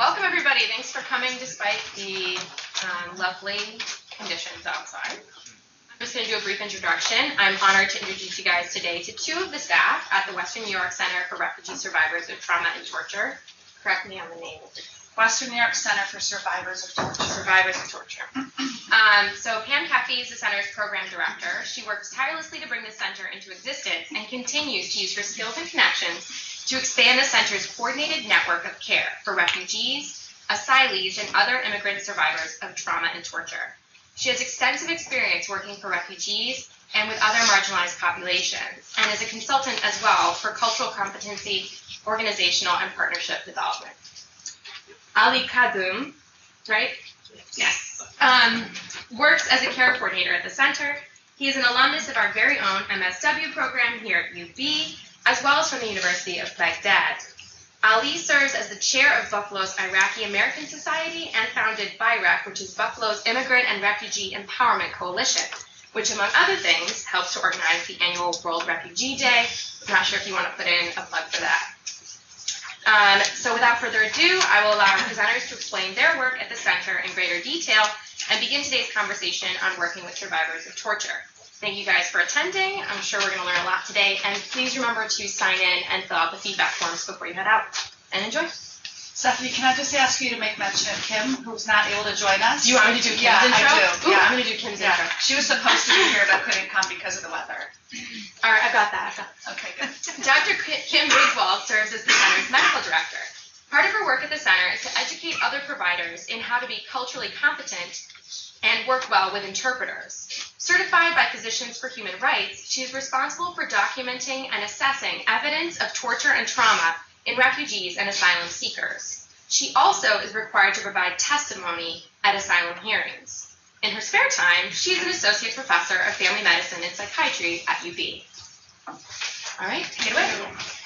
welcome everybody. Thanks for coming despite the um, lovely conditions outside. I'm just going to do a brief introduction. I'm honored to introduce you guys today to two of the staff at the Western New York Center for Refugee Survivors of Trauma and Torture. Correct me on the name. Western New York Center for Survivors of Torture. Survivors of Torture. Um, so Pam Kefi is the center's program director. She works tirelessly to bring the center into existence and continues to use her skills and connections to expand the center's coordinated network of care for refugees, asylees, and other immigrant survivors of trauma and torture. She has extensive experience working for refugees and with other marginalized populations, and is a consultant as well for cultural competency, organizational, and partnership development. Ali Kadum, right? Yes. Um, works as a care coordinator at the center. He is an alumnus of our very own MSW program here at UB, as well as from the University of Baghdad. Ali serves as the chair of Buffalo's Iraqi American Society and founded BIREC, which is Buffalo's Immigrant and Refugee Empowerment Coalition, which, among other things, helps to organize the annual World Refugee Day. I'm not sure if you want to put in a plug for that. Um, so without further ado, I will allow our presenters to explain their work at the center in greater detail and begin today's conversation on working with survivors of torture. Thank you guys for attending. I'm sure we're going to learn a lot today. And please remember to sign in and fill out the feedback forms before you head out. And enjoy. Stephanie, can I just ask you to make mention of Kim, who's not able to join us? You want me to do Kim's yeah, intro? I do. Ooh, yeah. I'm going to do Kim's yeah. intro. She was supposed to be here but couldn't come because of the weather. All right, I've got that. I've got that. Okay, good. Dr. Kim Griswold serves as the center's medical director. Part of her work at the center is to educate other providers in how to be culturally competent and work well with interpreters. Certified by Physicians for Human Rights, she is responsible for documenting and assessing evidence of torture and trauma in refugees and asylum seekers. She also is required to provide testimony at asylum hearings. In her spare time, she is an associate professor of family medicine and psychiatry at UB. All right, take it away.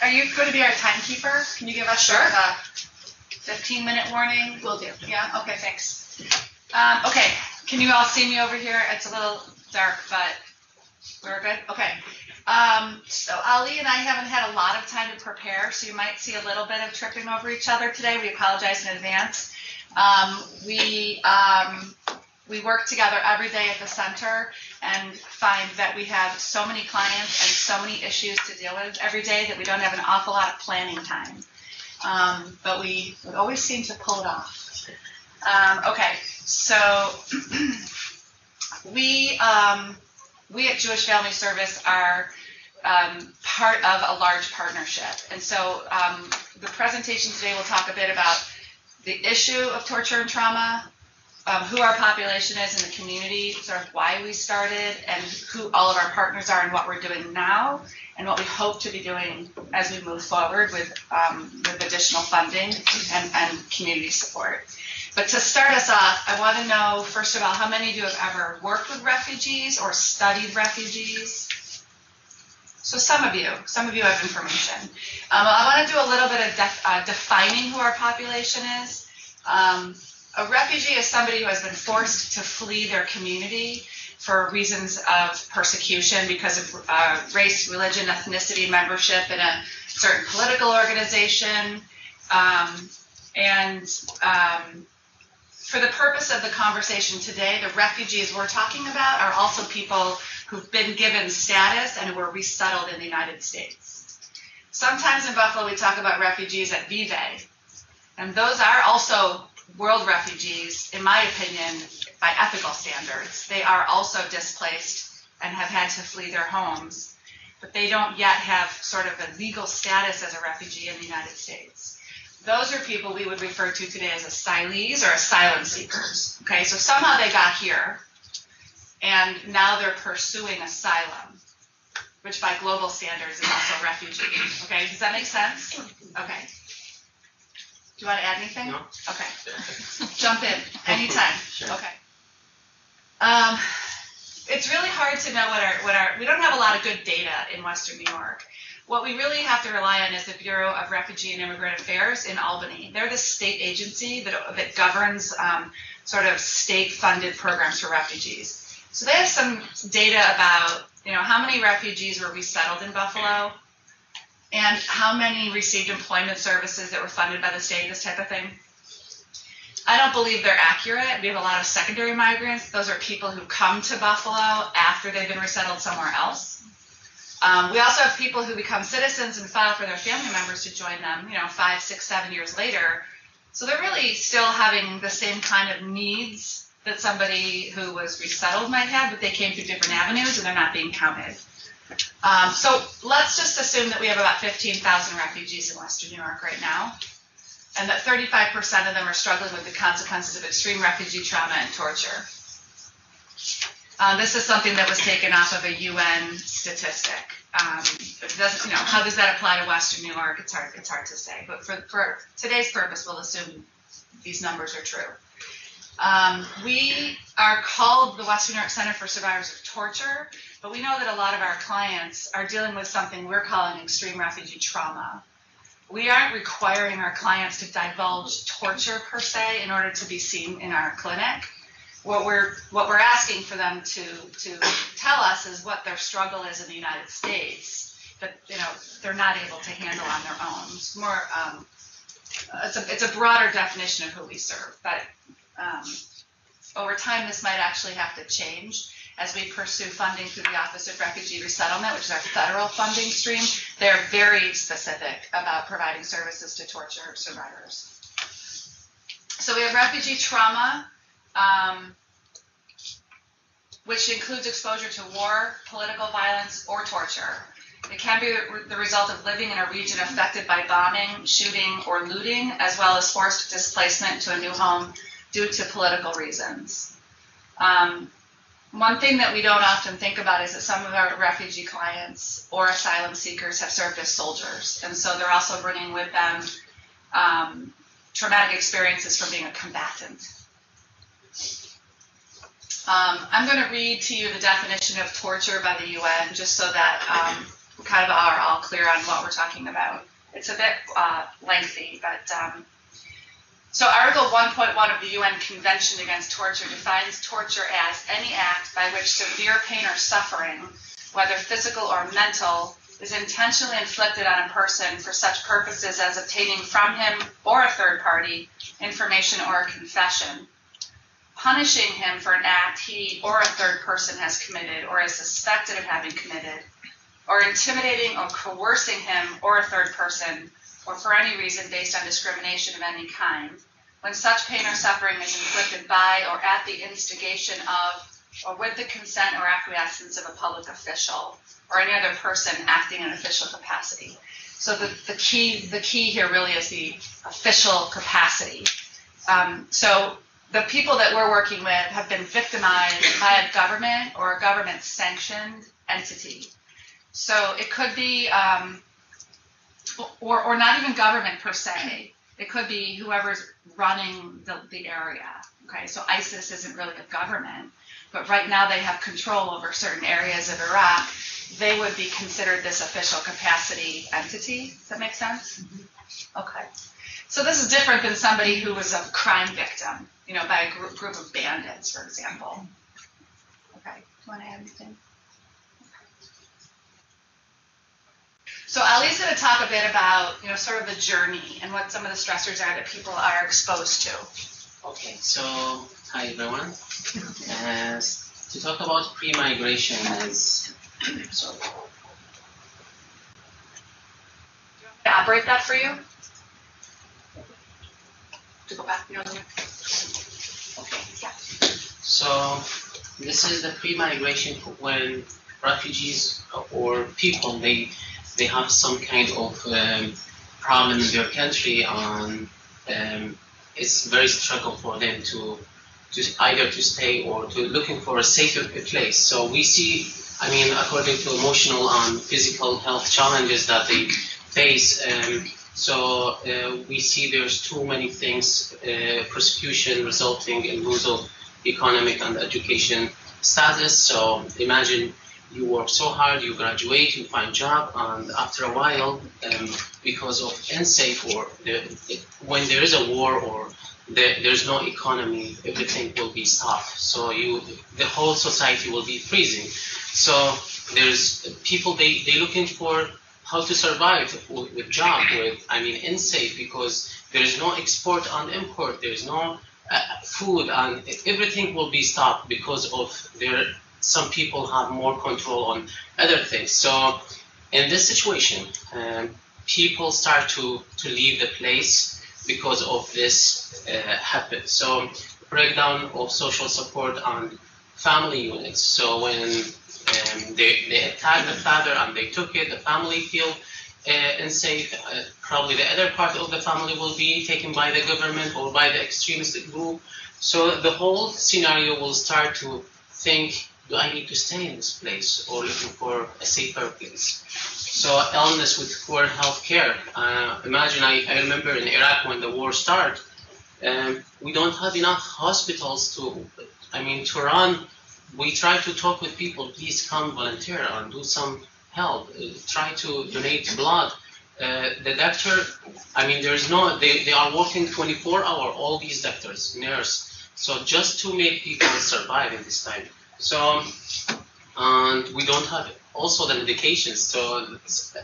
Are you going to be our timekeeper? Can you give us Sure. a 15 minute warning? We'll do. Yeah, okay, thanks. Um, okay, can you all see me over here? It's a little dark, but we're good? Okay. Um, so Ali and I haven't had a lot of time to prepare, so you might see a little bit of tripping over each other today. We apologize in advance. Um, we um, we work together every day at the center and find that we have so many clients and so many issues to deal with every day that we don't have an awful lot of planning time. Um, but we would always seem to pull it off. Um, okay, so we um, we at Jewish Family Service are um, part of a large partnership, and so um, the presentation today will talk a bit about the issue of torture and trauma, um, who our population is in the community, sort of why we started, and who all of our partners are, and what we're doing now, and what we hope to be doing as we move forward with um, with additional funding and, and community support. But to start us off, I want to know, first of all, how many of you have ever worked with refugees or studied refugees? So some of you, some of you have information. Um, I want to do a little bit of def, uh, defining who our population is. Um, a refugee is somebody who has been forced to flee their community for reasons of persecution because of uh, race, religion, ethnicity, membership in a certain political organization. Um, and um, for the purpose of the conversation today, the refugees we're talking about are also people who've been given status and who were resettled in the United States. Sometimes in Buffalo we talk about refugees at Vive, and those are also world refugees, in my opinion, by ethical standards. They are also displaced and have had to flee their homes, but they don't yet have sort of a legal status as a refugee in the United States. Those are people we would refer to today as asylees or asylum seekers. Okay, so somehow they got here, and now they're pursuing asylum, which by global standards is also refugee. Okay, does that make sense? Okay. Do you want to add anything? No. Okay. Jump in anytime. Sure. Okay. Um, it's really hard to know what our what our we don't have a lot of good data in Western New York. What we really have to rely on is the Bureau of Refugee and Immigrant Affairs in Albany. They're the state agency that, that governs um, sort of state-funded programs for refugees. So they have some data about you know how many refugees were resettled in Buffalo, and how many received employment services that were funded by the state, this type of thing. I don't believe they're accurate. We have a lot of secondary migrants. Those are people who come to Buffalo after they've been resettled somewhere else. Um, we also have people who become citizens and file for their family members to join them, you know, five, six, seven years later. So they're really still having the same kind of needs that somebody who was resettled might have, but they came through different avenues and they're not being counted. Um, so let's just assume that we have about 15,000 refugees in Western New York right now, and that 35% of them are struggling with the consequences of extreme refugee trauma and torture. Uh, this is something that was taken off of a UN statistic. Um, you know, how does that apply to Western New York? It's hard, it's hard to say. But for, for today's purpose, we'll assume these numbers are true. Um, we are called the Western New York Center for Survivors of Torture, but we know that a lot of our clients are dealing with something we're calling extreme refugee trauma. We aren't requiring our clients to divulge torture per se in order to be seen in our clinic what we're what we're asking for them to to tell us is what their struggle is in the United States that you know they're not able to handle on their own. It's more um, it's a it's a broader definition of who we serve, but um, over time this might actually have to change as we pursue funding through the Office of Refugee Resettlement, which is our federal funding stream. They're very specific about providing services to torture survivors. So we have refugee trauma um, which includes exposure to war, political violence, or torture. It can be the result of living in a region affected by bombing, shooting, or looting, as well as forced displacement to a new home due to political reasons. Um, one thing that we don't often think about is that some of our refugee clients or asylum seekers have served as soldiers, and so they're also bringing with them um, traumatic experiences from being a combatant. Um, I'm going to read to you the definition of torture by the UN just so that um, we kind of are all clear on what we're talking about. It's a bit uh, lengthy, but um, so Article 1.1 of the UN Convention Against Torture defines torture as any act by which severe pain or suffering, whether physical or mental, is intentionally inflicted on a person for such purposes as obtaining from him or a third party information or a confession. Punishing him for an act he or a third person has committed or is suspected of having committed, or intimidating or coercing him or a third person, or for any reason based on discrimination of any kind, when such pain or suffering is inflicted by or at the instigation of or with the consent or acquiescence of a public official or any other person acting in official capacity. So the, the key the key here really is the official capacity. Um, so the people that we're working with have been victimized by a government or a government sanctioned entity. So it could be, um, or, or not even government per se. It could be whoever's running the, the area. Okay, so ISIS isn't really a government, but right now they have control over certain areas of Iraq. They would be considered this official capacity entity. Does that make sense? Mm-hmm. Okay. So this is different than somebody who was a crime victim you know, by a group, group of bandits, for example. Okay, do you want to add anything? So Ali's going to talk a bit about, you know, sort of the journey and what some of the stressors are that people are exposed to. Okay, so hi everyone. Uh, to talk about pre-migration is, sorry. To operate that for you? To go back, you know, so this is the pre-migration when refugees or people they they have some kind of um, problem in their country and um, it's very struggle for them to to either to stay or to looking for a safer place. So we see, I mean, according to emotional and physical health challenges that they face. Um, so uh, we see there's too many things, uh, persecution resulting in loss of economic and education status. So imagine you work so hard, you graduate, you find job, and after a while, um, because of unsafe or the, when there is a war or the, there's no economy, everything will be stopped. So you, the whole society will be freezing. So there's people they they looking for how to survive with, with job with I mean unsafe because there is no export and import. There is no uh, food and everything will be stopped because of there. Some people have more control on other things. So in this situation, um, people start to to leave the place because of this uh. So breakdown of social support and family units. So when um, they, they attacked the father and they took it, the family feel uh, unsafe. Uh, probably the other part of the family will be taken by the government or by the extremist group. So the whole scenario will start to think, do I need to stay in this place or looking for a safer place? So illness with poor health care. Uh, imagine I, I remember in Iraq when the war started, um, we don't have enough hospitals to, I mean, to run. We try to talk with people, please come volunteer and do some help. Uh, try to donate blood. Uh, the doctor, I mean, there's no, they, they are working 24 hour, all these doctors, nurse. So just to make people survive in this time. So, and we don't have also the medications. So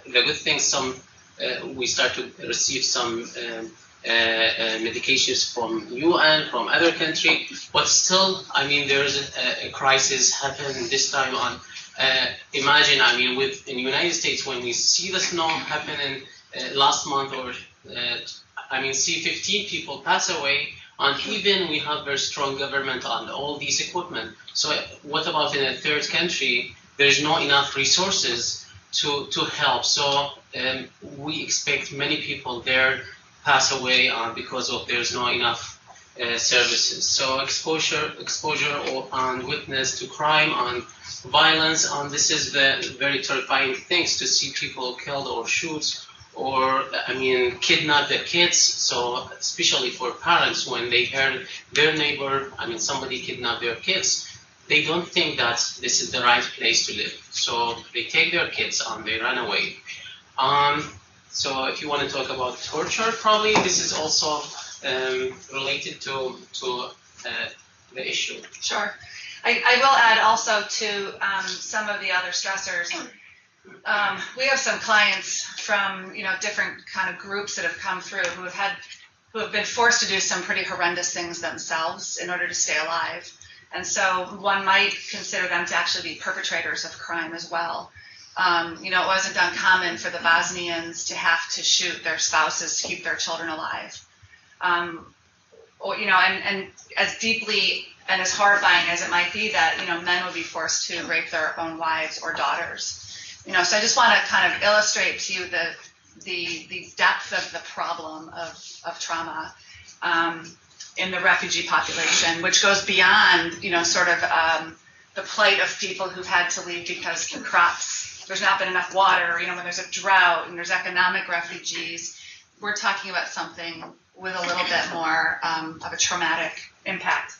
the good thing, some, uh, we start to receive some um, uh, uh, medications from UN, from other country, but still, I mean, there's a, a crisis happening this time on. Uh, imagine, I mean, with in the United States, when we see the snow happening uh, last month, or I mean, see 15 people pass away, and even we have very strong government on all these equipment. So what about in a third country? There's not enough resources to to help. So um, we expect many people there pass away uh, because of there's not enough uh, services. So exposure, exposure or, and witness to crime and violence, and this is the very terrifying things to see people killed or shoot or I mean kidnap their kids. So especially for parents when they hear their neighbor, I mean somebody kidnap their kids, they don't think that this is the right place to live. So they take their kids and they run away. Um, so if you want to talk about torture, probably this is also um, related to to uh, the issue. Sure. I, I will add also to um, some of the other stressors. Um, we have some clients from you know different kind of groups that have come through who have had who have been forced to do some pretty horrendous things themselves in order to stay alive. And so one might consider them to actually be perpetrators of crime as well. Um, you know, it wasn't uncommon for the Bosnians to have to shoot their spouses to keep their children alive. Um, or, you know, and, and as deeply and as horrifying as it might be that, you know, men would be forced to rape their own wives or daughters. You know, so I just want to kind of illustrate to you the, the, the depth of the problem of, of trauma um, in the refugee population, which goes beyond, you know, sort of um, the plight of people who've had to leave because the crops there's not been enough water, you know, when there's a drought and there's economic refugees, we're talking about something with a little bit more um, of a traumatic impact.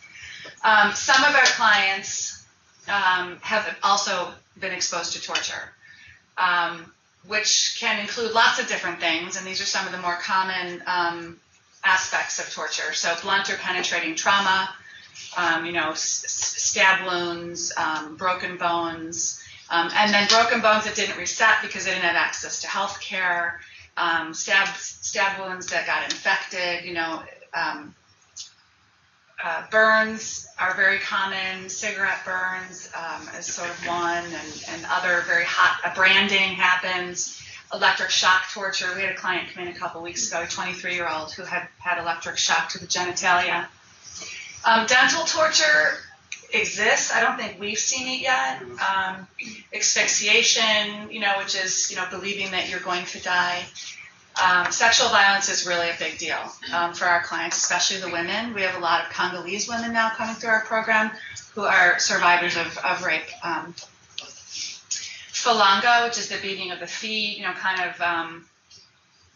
Um, some of our clients um, have also been exposed to torture, um, which can include lots of different things, and these are some of the more common um, aspects of torture. So blunt or penetrating trauma, um, you know, s- stab wounds, broken bones, um, and then broken bones that didn't reset because they didn't have access to health care, um, stab, stab wounds that got infected, you know, um, uh, burns are very common, cigarette burns um, is sort of one, and, and other very hot, uh, branding happens, electric shock torture. We had a client come in a couple weeks ago, a 23 year old, who had had electric shock to the genitalia. Um, dental torture exists. I don't think we've seen it yet. Um, asphyxiation, you know, which is you know believing that you're going to die. Um, sexual violence is really a big deal um, for our clients, especially the women. We have a lot of Congolese women now coming through our program who are survivors of, of rape. Um, Falanga, which is the beating of the feet, you know, kind of um,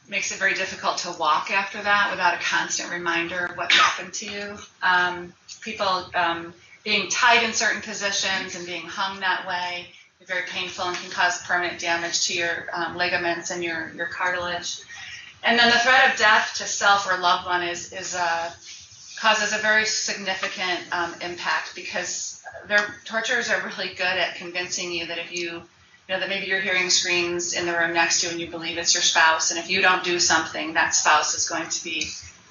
makes it very difficult to walk after that without a constant reminder of what happened to you. Um, people um, being tied in certain positions and being hung that way very painful and can cause permanent damage to your um, ligaments and your, your cartilage. And then the threat of death to self or loved one is, is uh, causes a very significant um, impact because their torturers are really good at convincing you that if you, you know, that maybe you're hearing screams in the room next to you and you believe it's your spouse, and if you don't do something, that spouse is going to be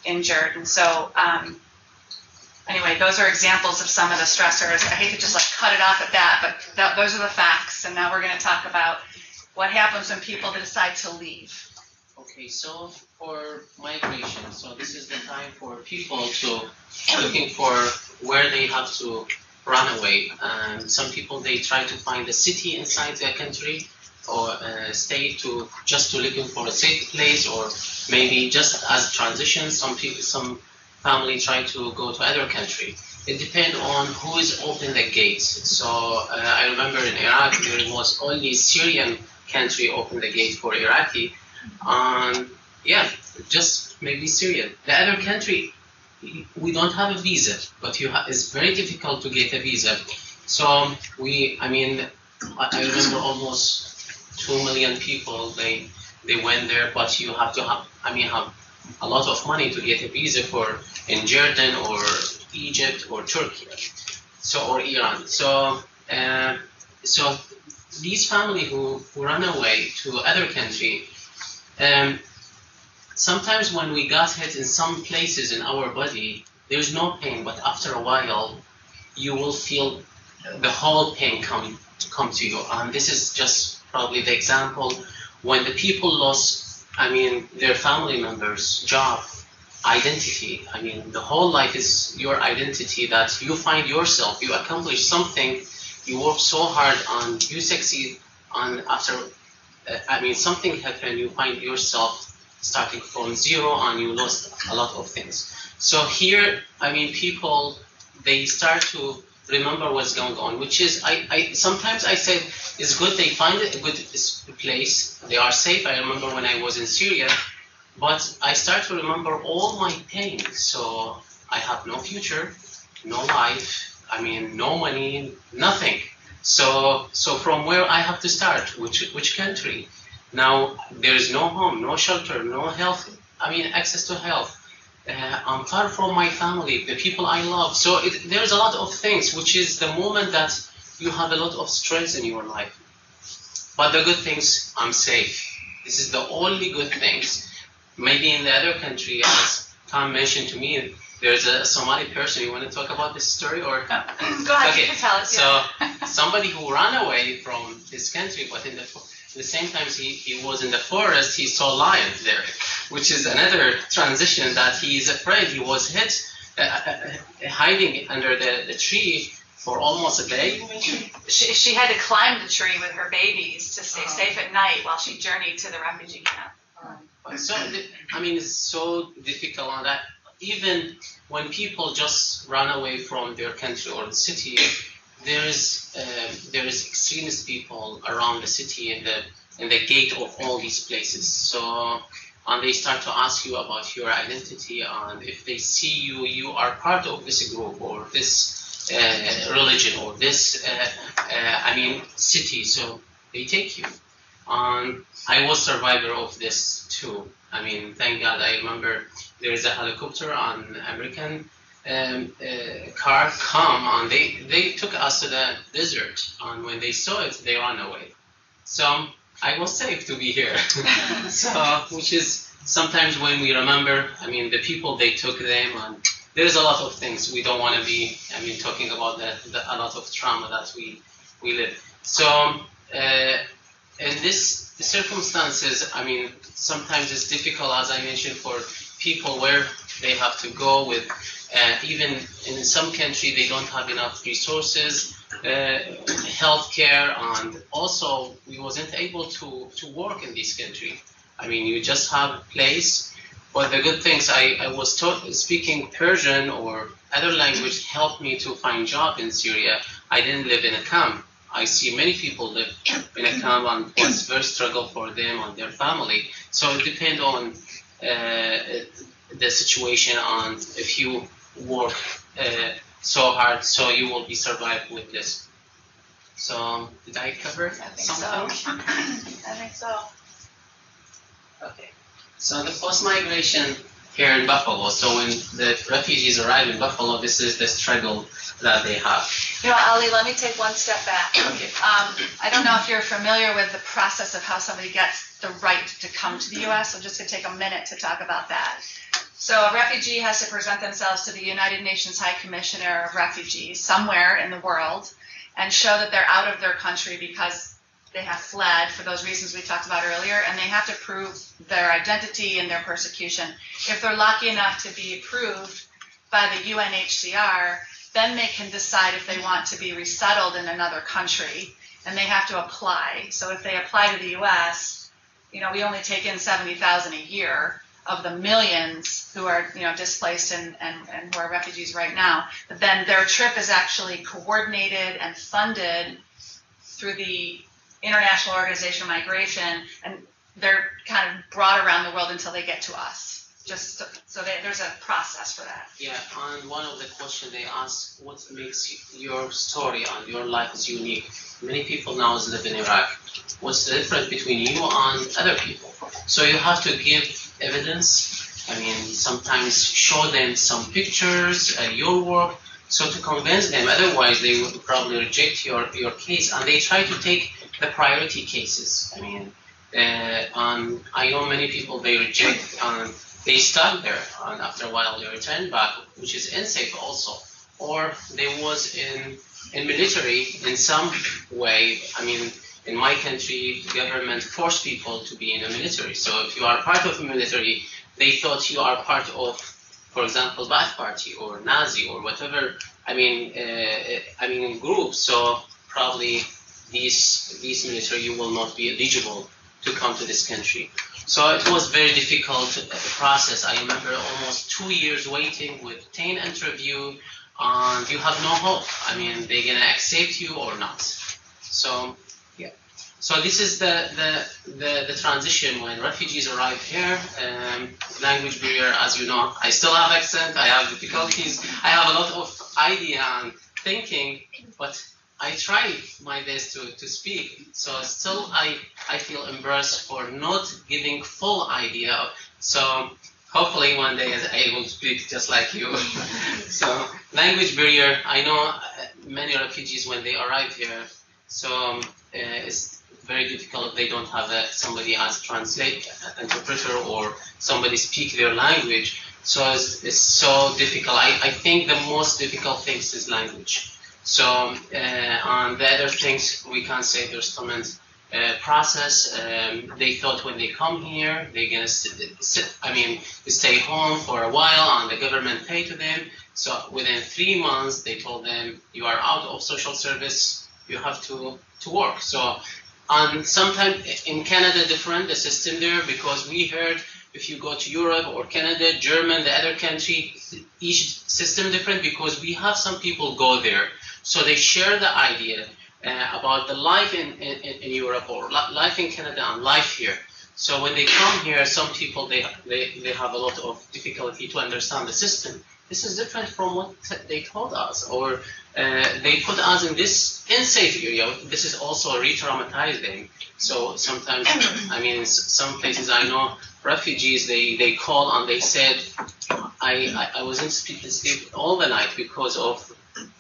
injured. And so um, anyway, those are examples of some of the stressors. I hate to just like cut it off at that, but that, those are the facts. And now we're going to talk about what happens when people decide to leave. Okay, so for migration, so this is the time for people to looking for where they have to run away. And some people they try to find a city inside their country or a state to just to looking for a safe place or maybe just as transition. Some people, some family try to go to other country. It depends on who is open the gates. So uh, I remember in Iraq there was only Syrian country open the gate for Iraqi. Um, yeah, just maybe Syria. The other country, we don't have a visa, but it's very difficult to get a visa. So we, I mean, I I remember almost two million people. They they went there, but you have to have, I mean, have a lot of money to get a visa for in Jordan or Egypt or Turkey, so or Iran. So uh, so these family who, who run away to other country, um, sometimes when we got hit in some places in our body, there's no pain, but after a while, you will feel the whole pain come come to you. And this is just probably the example when the people lost, I mean, their family members' job, identity. I mean, the whole life is your identity that you find yourself, you accomplish something, you work so hard on, you succeed on after, Uh, I mean, something happened, you find yourself starting from zero and you lost a lot of things. So here, I mean, people, they start to remember what's going on, which is, I, I sometimes I said, it's good they find a good place, they are safe. I remember when I was in Syria, but I start to remember all my pain. So I have no future, no life, I mean, no money, nothing. So, so from where I have to start, which, which country? Now, there is no home, no shelter, no health, I mean, access to health. Uh, I'm far from my family, the people I love. So it, there's a lot of things, which is the moment that you have a lot of stress in your life. But the good things, I'm safe. This is the only good things. Maybe in the other country, as Tom mentioned to me, there's a Somali person. You want to talk about this story, or Go ahead, Okay, you can tell us. so somebody who ran away from his country, but in the fo- the same time he, he was in the forest, he saw lions there, which is another transition that he is afraid. He was hit, uh, uh, uh, hiding under the, the tree for almost a day. She, she had to climb the tree with her babies to stay Oh. safe at night while she journeyed to the refugee camp. So I mean, it's so difficult on that. Even when people just run away from their country or the city, there is um, there is extremist people around the city in the in the gate of all these places. So and they start to ask you about your identity, and if they see you, you are part of this group or this uh, religion or this, uh, uh, I mean, city. So they take you. Um, I was survivor of this too. I mean, thank God. I remember there is a helicopter on American um, uh, car come and they they took us to the desert. And when they saw it, they ran away. So I was safe to be here. so which is sometimes when we remember. I mean, the people they took them and. There's a lot of things we don't want to be. I mean, talking about the, the a lot of trauma that we we live. So uh, in this circumstances, I mean, sometimes it's difficult, as I mentioned, for people where they have to go with, uh, even in some country, they don't have enough resources, uh, healthcare, and also we wasn't able to, to work in this country. I mean, you just have a place, but the good things, I, I was taught, speaking Persian or other language helped me to find job in Syria. I didn't live in a camp. I see many people live in a camp and it's very struggle for them and their family. So it depends on uh, the situation and if you work uh, so hard, so you will be survived with this. So did I cover I think something? so. I think so. Okay. So the post-migration here in Buffalo. So when the refugees arrive in Buffalo, this is the struggle that they have. You know, Ali, let me take one step back. Um, I don't know if you're familiar with the process of how somebody gets the right to come to the U.S. I'm just going to take a minute to talk about that. So a refugee has to present themselves to the United Nations High Commissioner of Refugees somewhere in the world and show that they're out of their country because they have fled for those reasons we talked about earlier, and they have to prove their identity and their persecution. If they're lucky enough to be approved by the UNHCR, then they can decide if they want to be resettled in another country, and they have to apply. So if they apply to the U.S., you know, we only take in 70,000 a year of the millions who are, you know, displaced and, and, and who are refugees right now. But then their trip is actually coordinated and funded through the International Organization of Migration, and they're kind of brought around the world until they get to us. Just so, so they, there's a process for that. Yeah, and one of the questions they ask, what makes your story and your life is unique? Many people now live in Iraq. What's the difference between you and other people? So you have to give evidence. I mean, sometimes show them some pictures, uh, your work, so to convince them. Otherwise, they would probably reject your, your case, and they try to take the priority cases. I mean, uh, and I know many people they reject and they stuck there, and after a while they return back, which is unsafe also. Or they was in in military in some way. I mean, in my country, government forced people to be in the military. So if you are part of the military, they thought you are part of, for example, Ba'ath Party or Nazi or whatever. I mean, uh, I mean group. So probably these these military you will not be eligible to come to this country. So it was very difficult uh, process. I remember almost two years waiting with 10 interview, and you have no hope. I mean, they're gonna accept you or not. So yeah. So this is the the, the, the transition when refugees arrive here. Um, language barrier, as you know, I still have accent. I have difficulties. I have a lot of idea and thinking, but I try my best to, to speak. So still I, I feel embarrassed for not giving full idea. So hopefully one day I will speak just like you. so language barrier, I know uh, many refugees when they arrive here, so um, uh, it's very difficult. They don't have a, somebody as translate, uh, interpreter, or somebody speak their language. So it's, it's so difficult. I, I think the most difficult things is language. So uh, on the other things, we can't say there's settlement uh, process. Um, they thought when they come here, they're gonna sit, sit, I mean, stay home for a while, and the government pay to them. So within three months, they told them you are out of social service. You have to to work. So and sometimes in Canada, different the system there because we heard if you go to Europe or Canada, German, the other country, each system different because we have some people go there so they share the idea uh, about the life in, in, in Europe or life in Canada and life here. So when they come here, some people they, they, they have a lot of difficulty to understand the system. This is different from what they told us, or uh, they put us in this unsafe area. This is also re-traumatizing. So sometimes, I mean, some places I know refugees they, they call and they said, I, I, I was in sleep all the night because of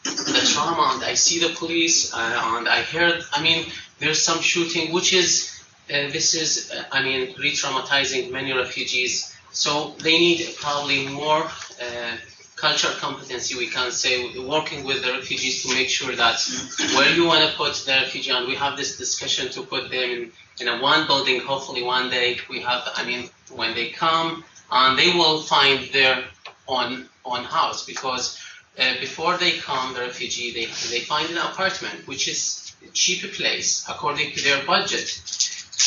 the trauma and I see the police uh, and I heard, I mean, there's some shooting, which is, uh, this is, uh, I mean, re-traumatizing many refugees. So they need probably more uh, cultural competency, we can say, working with the refugees to make sure that where you want to put the refugee, and we have this discussion to put them in, in a one building, hopefully one day we have, I mean, when they come, and they will find their own, own house because uh, before they come, the refugee, they, they find an apartment, which is a cheaper place according to their budget.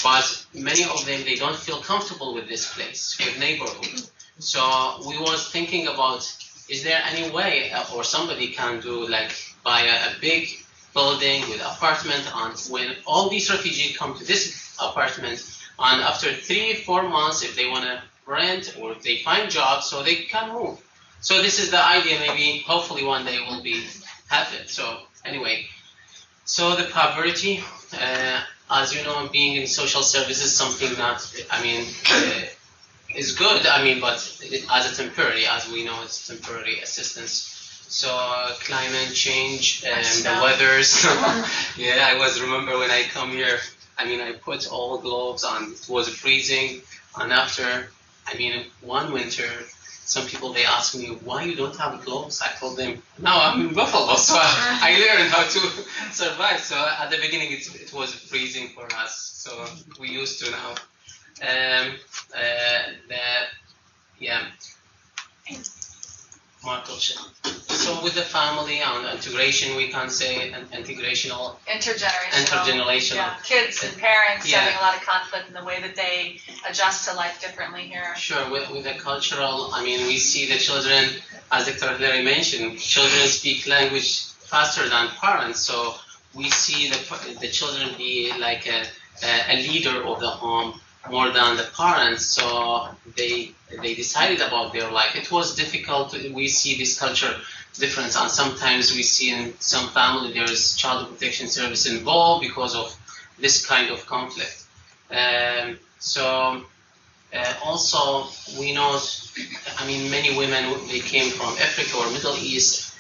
But many of them, they don't feel comfortable with this place, with neighborhood. So we was thinking about, is there any way, uh, or somebody can do like buy a, a big building with apartment, and when all these refugees come to this apartment, and after three, four months, if they want to rent or if they find jobs, so they can move. So this is the idea. Maybe, hopefully, one day we'll be happen. So anyway, so the poverty, uh, as you know, being in social services, something that I mean uh, is good. I mean, but it, as a temporary, as we know, it's temporary assistance. So uh, climate change and the weathers. yeah, I was remember when I come here. I mean, I put all gloves on. It was freezing, and after, I mean, one winter some people they ask me why you don't have gloves. I told them now I'm in Buffalo, so I, I learned how to survive. So at the beginning it, it was freezing for us, so we used to now. Um, uh, the, yeah. So with the family and integration, we can say an integrational, Intergenerational. intergenerational. Yeah, kids and parents Yeah. having a lot of conflict in the way that they adjust to life differently here. Sure, with, with the cultural, I mean, we see the children, as Dr. Larry mentioned, children speak language faster than parents. So we see the, the children be like a, a, a leader of the home more than the parents. So they they decided about their life. It was difficult. We see this culture difference, and sometimes we see in some family there is child protection service involved because of this kind of conflict. Um, so uh, also, we know, I mean, many women, they came from Africa or Middle East,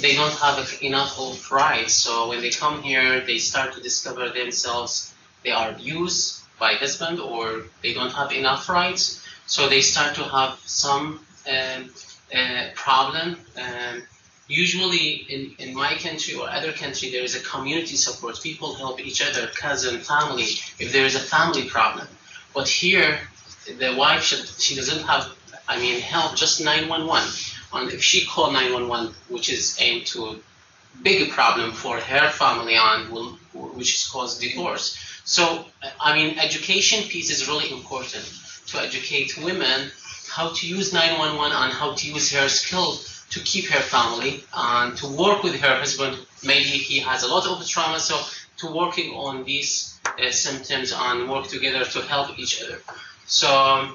they don't have enough of rights. So when they come here, they start to discover themselves, they are abused by husband or they don't have enough rights. So they start to have some um, uh, problem. Um, usually in, in my country or other country, there is a community support. People help each other, cousin, family, if there is a family problem. But here, the wife she, she doesn't have I mean help just 911 and if she call 911 which is aimed to a big problem for her family and will which is cause divorce so I mean education piece is really important to educate women how to use 911 and how to use her skills to keep her family and to work with her husband maybe he has a lot of trauma so to working on these uh, symptoms and work together to help each other so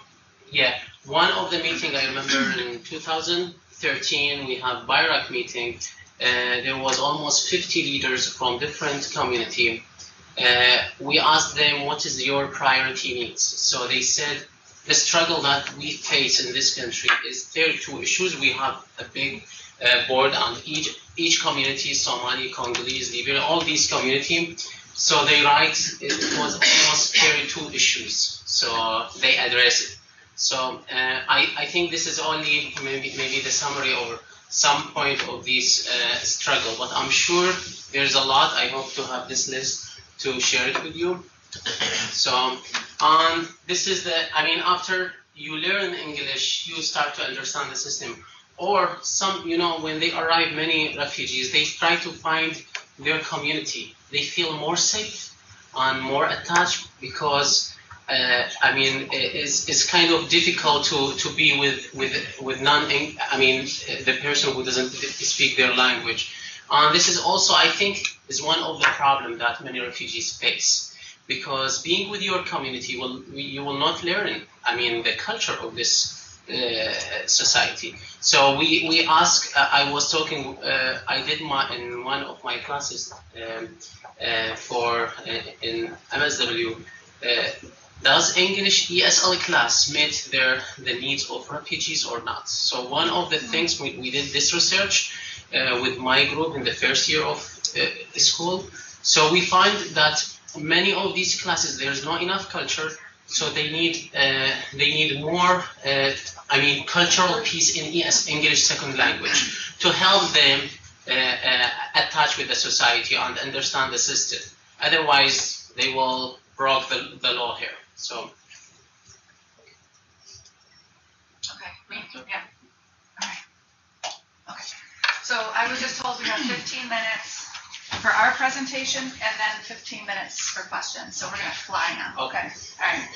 yeah, one of the meeting I remember in 2013 we have BIREC meeting. Uh, there was almost 50 leaders from different community. Uh, we asked them what is your priority needs. So they said the struggle that we face in this country is 32 issues. We have a big uh, board on each each community, Somali, Congolese, Libyan, all these community. So they write it was almost 32 issues. So they address it. So uh, I, I think this is only maybe maybe the summary or some point of this uh, struggle, but I'm sure there's a lot. I hope to have this list to share it with you. So um, this is the I mean after you learn English, you start to understand the system. Or some you know when they arrive, many refugees they try to find their community. They feel more safe and more attached because uh, I mean, it's, it's kind of difficult to, to be with, with, with non, I mean, the person who doesn't speak their language. And this is also, I think, is one of the problems that many refugees face. Because being with your community, will, you will not learn, I mean, the culture of this uh, society. So we, we ask, uh, I was talking, uh, I did my, in one of my classes um, uh, for, uh, in MSW, does English ESL class meet their the needs of refugees or not? So one of the things we, we did this research uh, with my group in the first year of uh, school. So we find that many of these classes there's not enough culture, so they need uh, they need more. Uh, I mean, cultural piece in ES English second language to help them uh, uh, attach with the society and understand the system. Otherwise, they will break the, the law here. So. Okay, yeah. All right. Okay. So I was just told we have 15 minutes for our presentation and then 15 minutes for questions. So we're going to fly now. Okay. All right.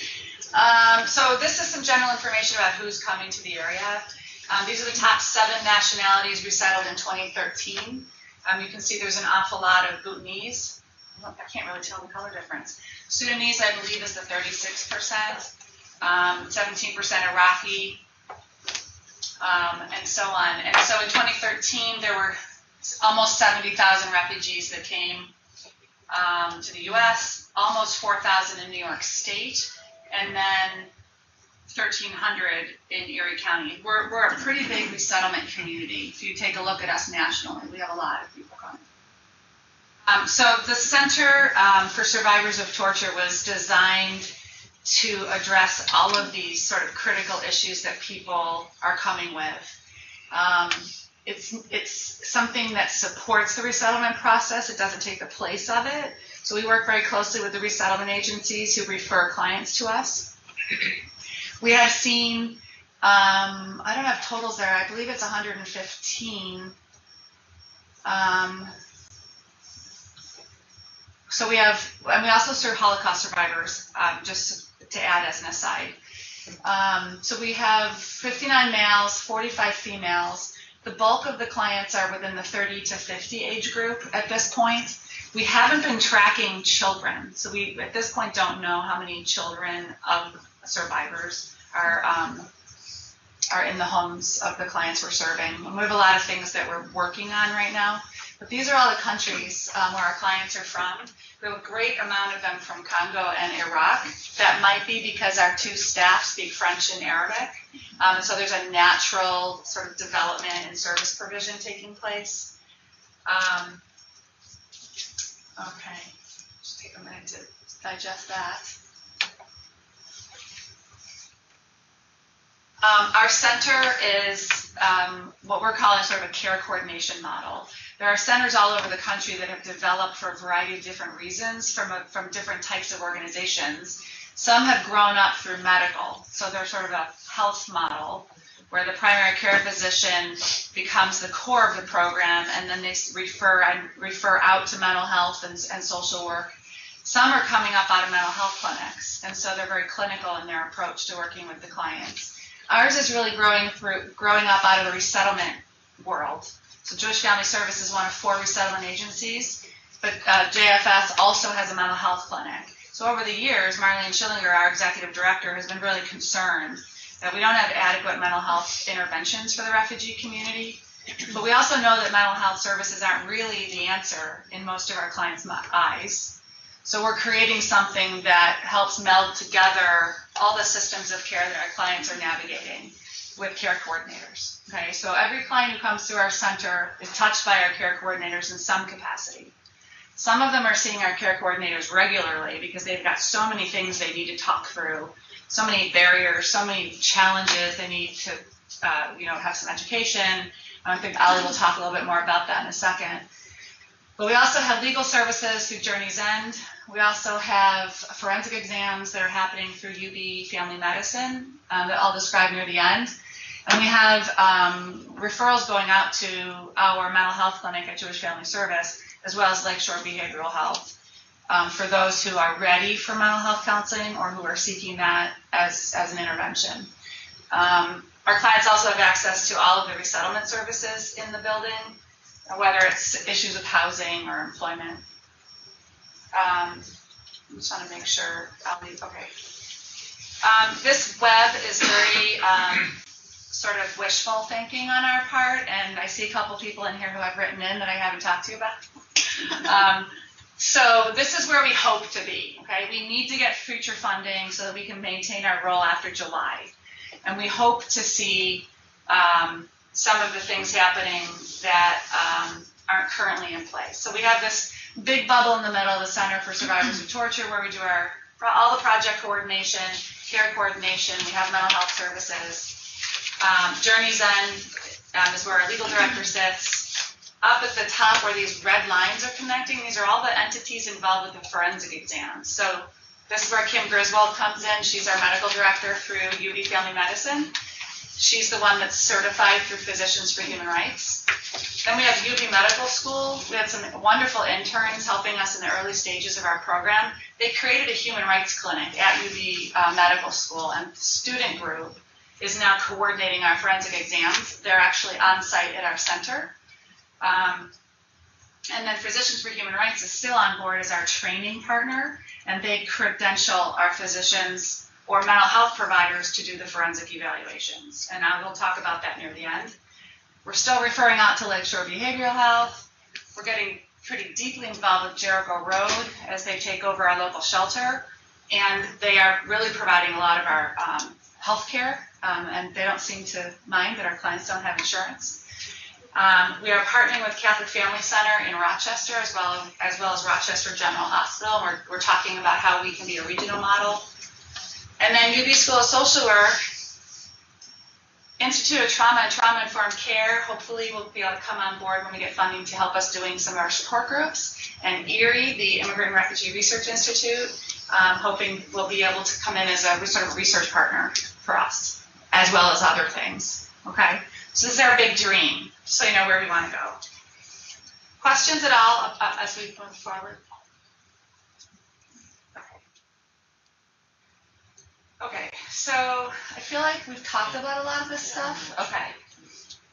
Um, so this is some general information about who's coming to the area. Um, these are the top seven nationalities resettled in 2013. Um, you can see there's an awful lot of Bhutanese. I can't really tell the color difference. Sudanese, I believe, is the 36%, um, 17% Iraqi, um, and so on. And so in 2013, there were almost 70,000 refugees that came um, to the U.S., almost 4,000 in New York State, and then 1,300 in Erie County. We're, we're a pretty big resettlement community. If you take a look at us nationally, we have a lot of people coming. Um, so the Center um, for Survivors of Torture was designed to address all of these sort of critical issues that people are coming with. It's, it's something that supports the resettlement process. It doesn't take the place of it. So we work very closely with the resettlement agencies who refer clients to us. We have seen, um, I don't have totals there. I believe it's 115. Um, so we have, and we also serve Holocaust survivors, um, just to add as an aside. Um, so we have 59 males, 45 females. The bulk of the clients are within the 30 to 50 age group at this point. We haven't been tracking children, so we at this point don't know how many children of survivors are um, are in the homes of the clients we're serving. And we have a lot of things that we're working on right now. But these are all the countries um, where our clients are from. We have a great amount of them from Congo and Iraq. That might be because our two staff speak French and Arabic. Um, so there's a natural sort of development and service provision taking place. Um, okay, just take a minute to digest that. Um, our center is um, what we're calling sort of a care coordination model. There are centers all over the country that have developed for a variety of different reasons from, a, from different types of organizations. Some have grown up through medical, so they're sort of a health model where the primary care physician becomes the core of the program and then they refer and refer out to mental health and, and social work. Some are coming up out of mental health clinics, and so they're very clinical in their approach to working with the clients. Ours is really growing through growing up out of the resettlement world. So Jewish Family Service is one of four resettlement agencies, but uh, JFS also has a mental health clinic. So over the years, Marlene Schillinger, our executive director, has been really concerned that we don't have adequate mental health interventions for the refugee community. But we also know that mental health services aren't really the answer in most of our clients' eyes. So we're creating something that helps meld together all the systems of care that our clients are navigating with care coordinators. Okay, so every client who comes through our center is touched by our care coordinators in some capacity. Some of them are seeing our care coordinators regularly because they've got so many things they need to talk through, so many barriers, so many challenges they need to, uh, you know, have some education. I think Ali will talk a little bit more about that in a second. But we also have legal services through Journey's End. We also have forensic exams that are happening through UB Family Medicine um, that I'll describe near the end. And we have um, referrals going out to our mental health clinic at Jewish Family Service, as well as Lakeshore Behavioral Health, um, for those who are ready for mental health counseling or who are seeking that as, as an intervention. Um, our clients also have access to all of the resettlement services in the building, whether it's issues with housing or employment. Um, I just want to make sure I'll leave. Okay. Um, this web is very um, sort of wishful thinking on our part, and I see a couple people in here who I've written in that I haven't talked to you about. Um, so this is where we hope to be. Okay, we need to get future funding so that we can maintain our role after July, and we hope to see um, some of the things happening that um, aren't currently in place. So we have this big bubble in the middle the Center for Survivors of Torture, where we do our all the project coordination, care coordination. We have mental health services. Um, Journey's End um, is where our legal director sits. Up at the top where these red lines are connecting, these are all the entities involved with the forensic exams. So this is where Kim Griswold comes in. She's our medical director through UB Family Medicine. She's the one that's certified through Physicians for Human Rights. Then we have UB Medical School. We had some wonderful interns helping us in the early stages of our program. They created a human rights clinic at UB uh, Medical School, and the student group is now coordinating our forensic exams. They're actually on site at our center. Um, and then Physicians for Human Rights is still on board as our training partner, and they credential our physicians or mental health providers to do the forensic evaluations. And I will talk about that near the end. We're still referring out to Lakeshore Behavioral Health. We're getting pretty deeply involved with Jericho Road as they take over our local shelter. And they are really providing a lot of our um, health care, um, and they don't seem to mind that our clients don't have insurance. Um, we are partnering with Catholic Family Center in Rochester as well as well as Rochester General Hospital. We're, we're talking about how we can be a regional model. And then UB School of Social Work, Institute of Trauma and Trauma Informed Care, hopefully will be able to come on board when we get funding to help us doing some of our support groups. And ERIE, the Immigrant and Refugee Research Institute, um, hoping will be able to come in as a sort of research partner for us, as well as other things. Okay? So this is our big dream, so you know where we want to go. Questions at all uh, as we move forward? Okay, so I feel like we've talked about a lot of this stuff. Okay.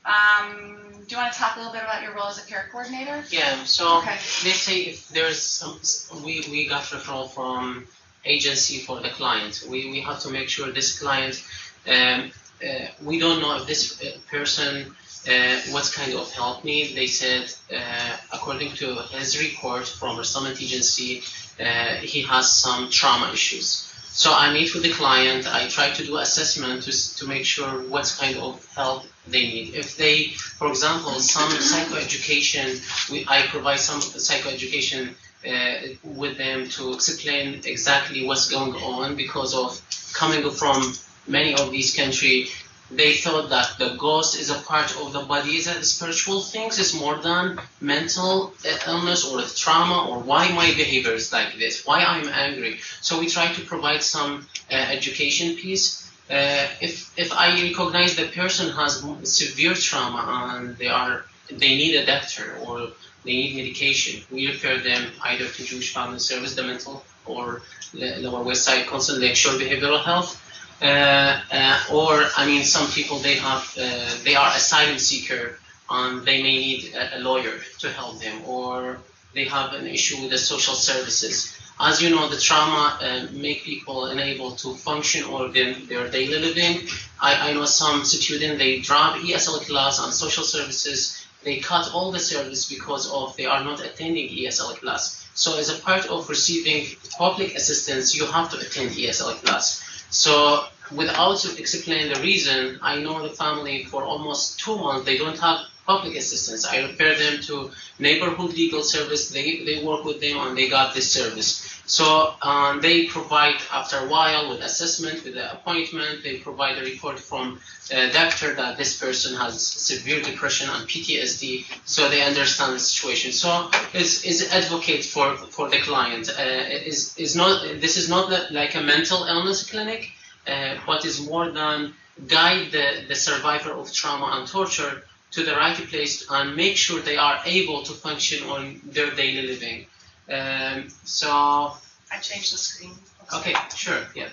Um, do you want to talk a little bit about your role as a care coordinator? Yeah, so Okay. let's say if there's some, we, we got referral from agency for the client. We, we have to make sure this client, um, uh, we don't know if this uh, person, uh, what kind of help need. They said, uh, according to his report from a summit agency, uh, he has some trauma issues. So I meet with the client. I try to do assessment to, to make sure what kind of help they need. If they, for example, some psychoeducation, we, I provide some psychoeducation uh, with them to explain exactly what's going on because of coming from many of these countries. They thought that the ghost is a part of the body, is a spiritual things, is more than mental illness or trauma or why my behavior is like this, why I'm angry. So we try to provide some uh, education piece. Uh, if if I recognize the person has severe trauma and they are they need a doctor or they need medication, we refer them either to Jewish Family Service, the mental, or Lower West Side Council, Behavioral Health. Uh, uh, or I mean, some people they have uh, they are asylum seeker and they may need a, a lawyer to help them, or they have an issue with the social services. As you know, the trauma uh, make people unable to function or their, their daily living. I, I know some students they drop ESL class on social services. They cut all the service because of they are not attending ESL class. So as a part of receiving public assistance, you have to attend ESL class. So without explaining the reason, I know the family for almost two months they don't have public assistance. I refer them to neighborhood legal service. They, they work with them and they got this service. So um, they provide after a while with assessment, with the appointment, they provide a report from a doctor that this person has severe depression and PTSD, so they understand the situation. So is is advocate for for the client. Uh, is is not this is not like a mental illness clinic, uh, but is more than guide the, the survivor of trauma and torture to the right place and make sure they are able to function on their daily living. Um, so I changed the screen. Okay, sure, yeah.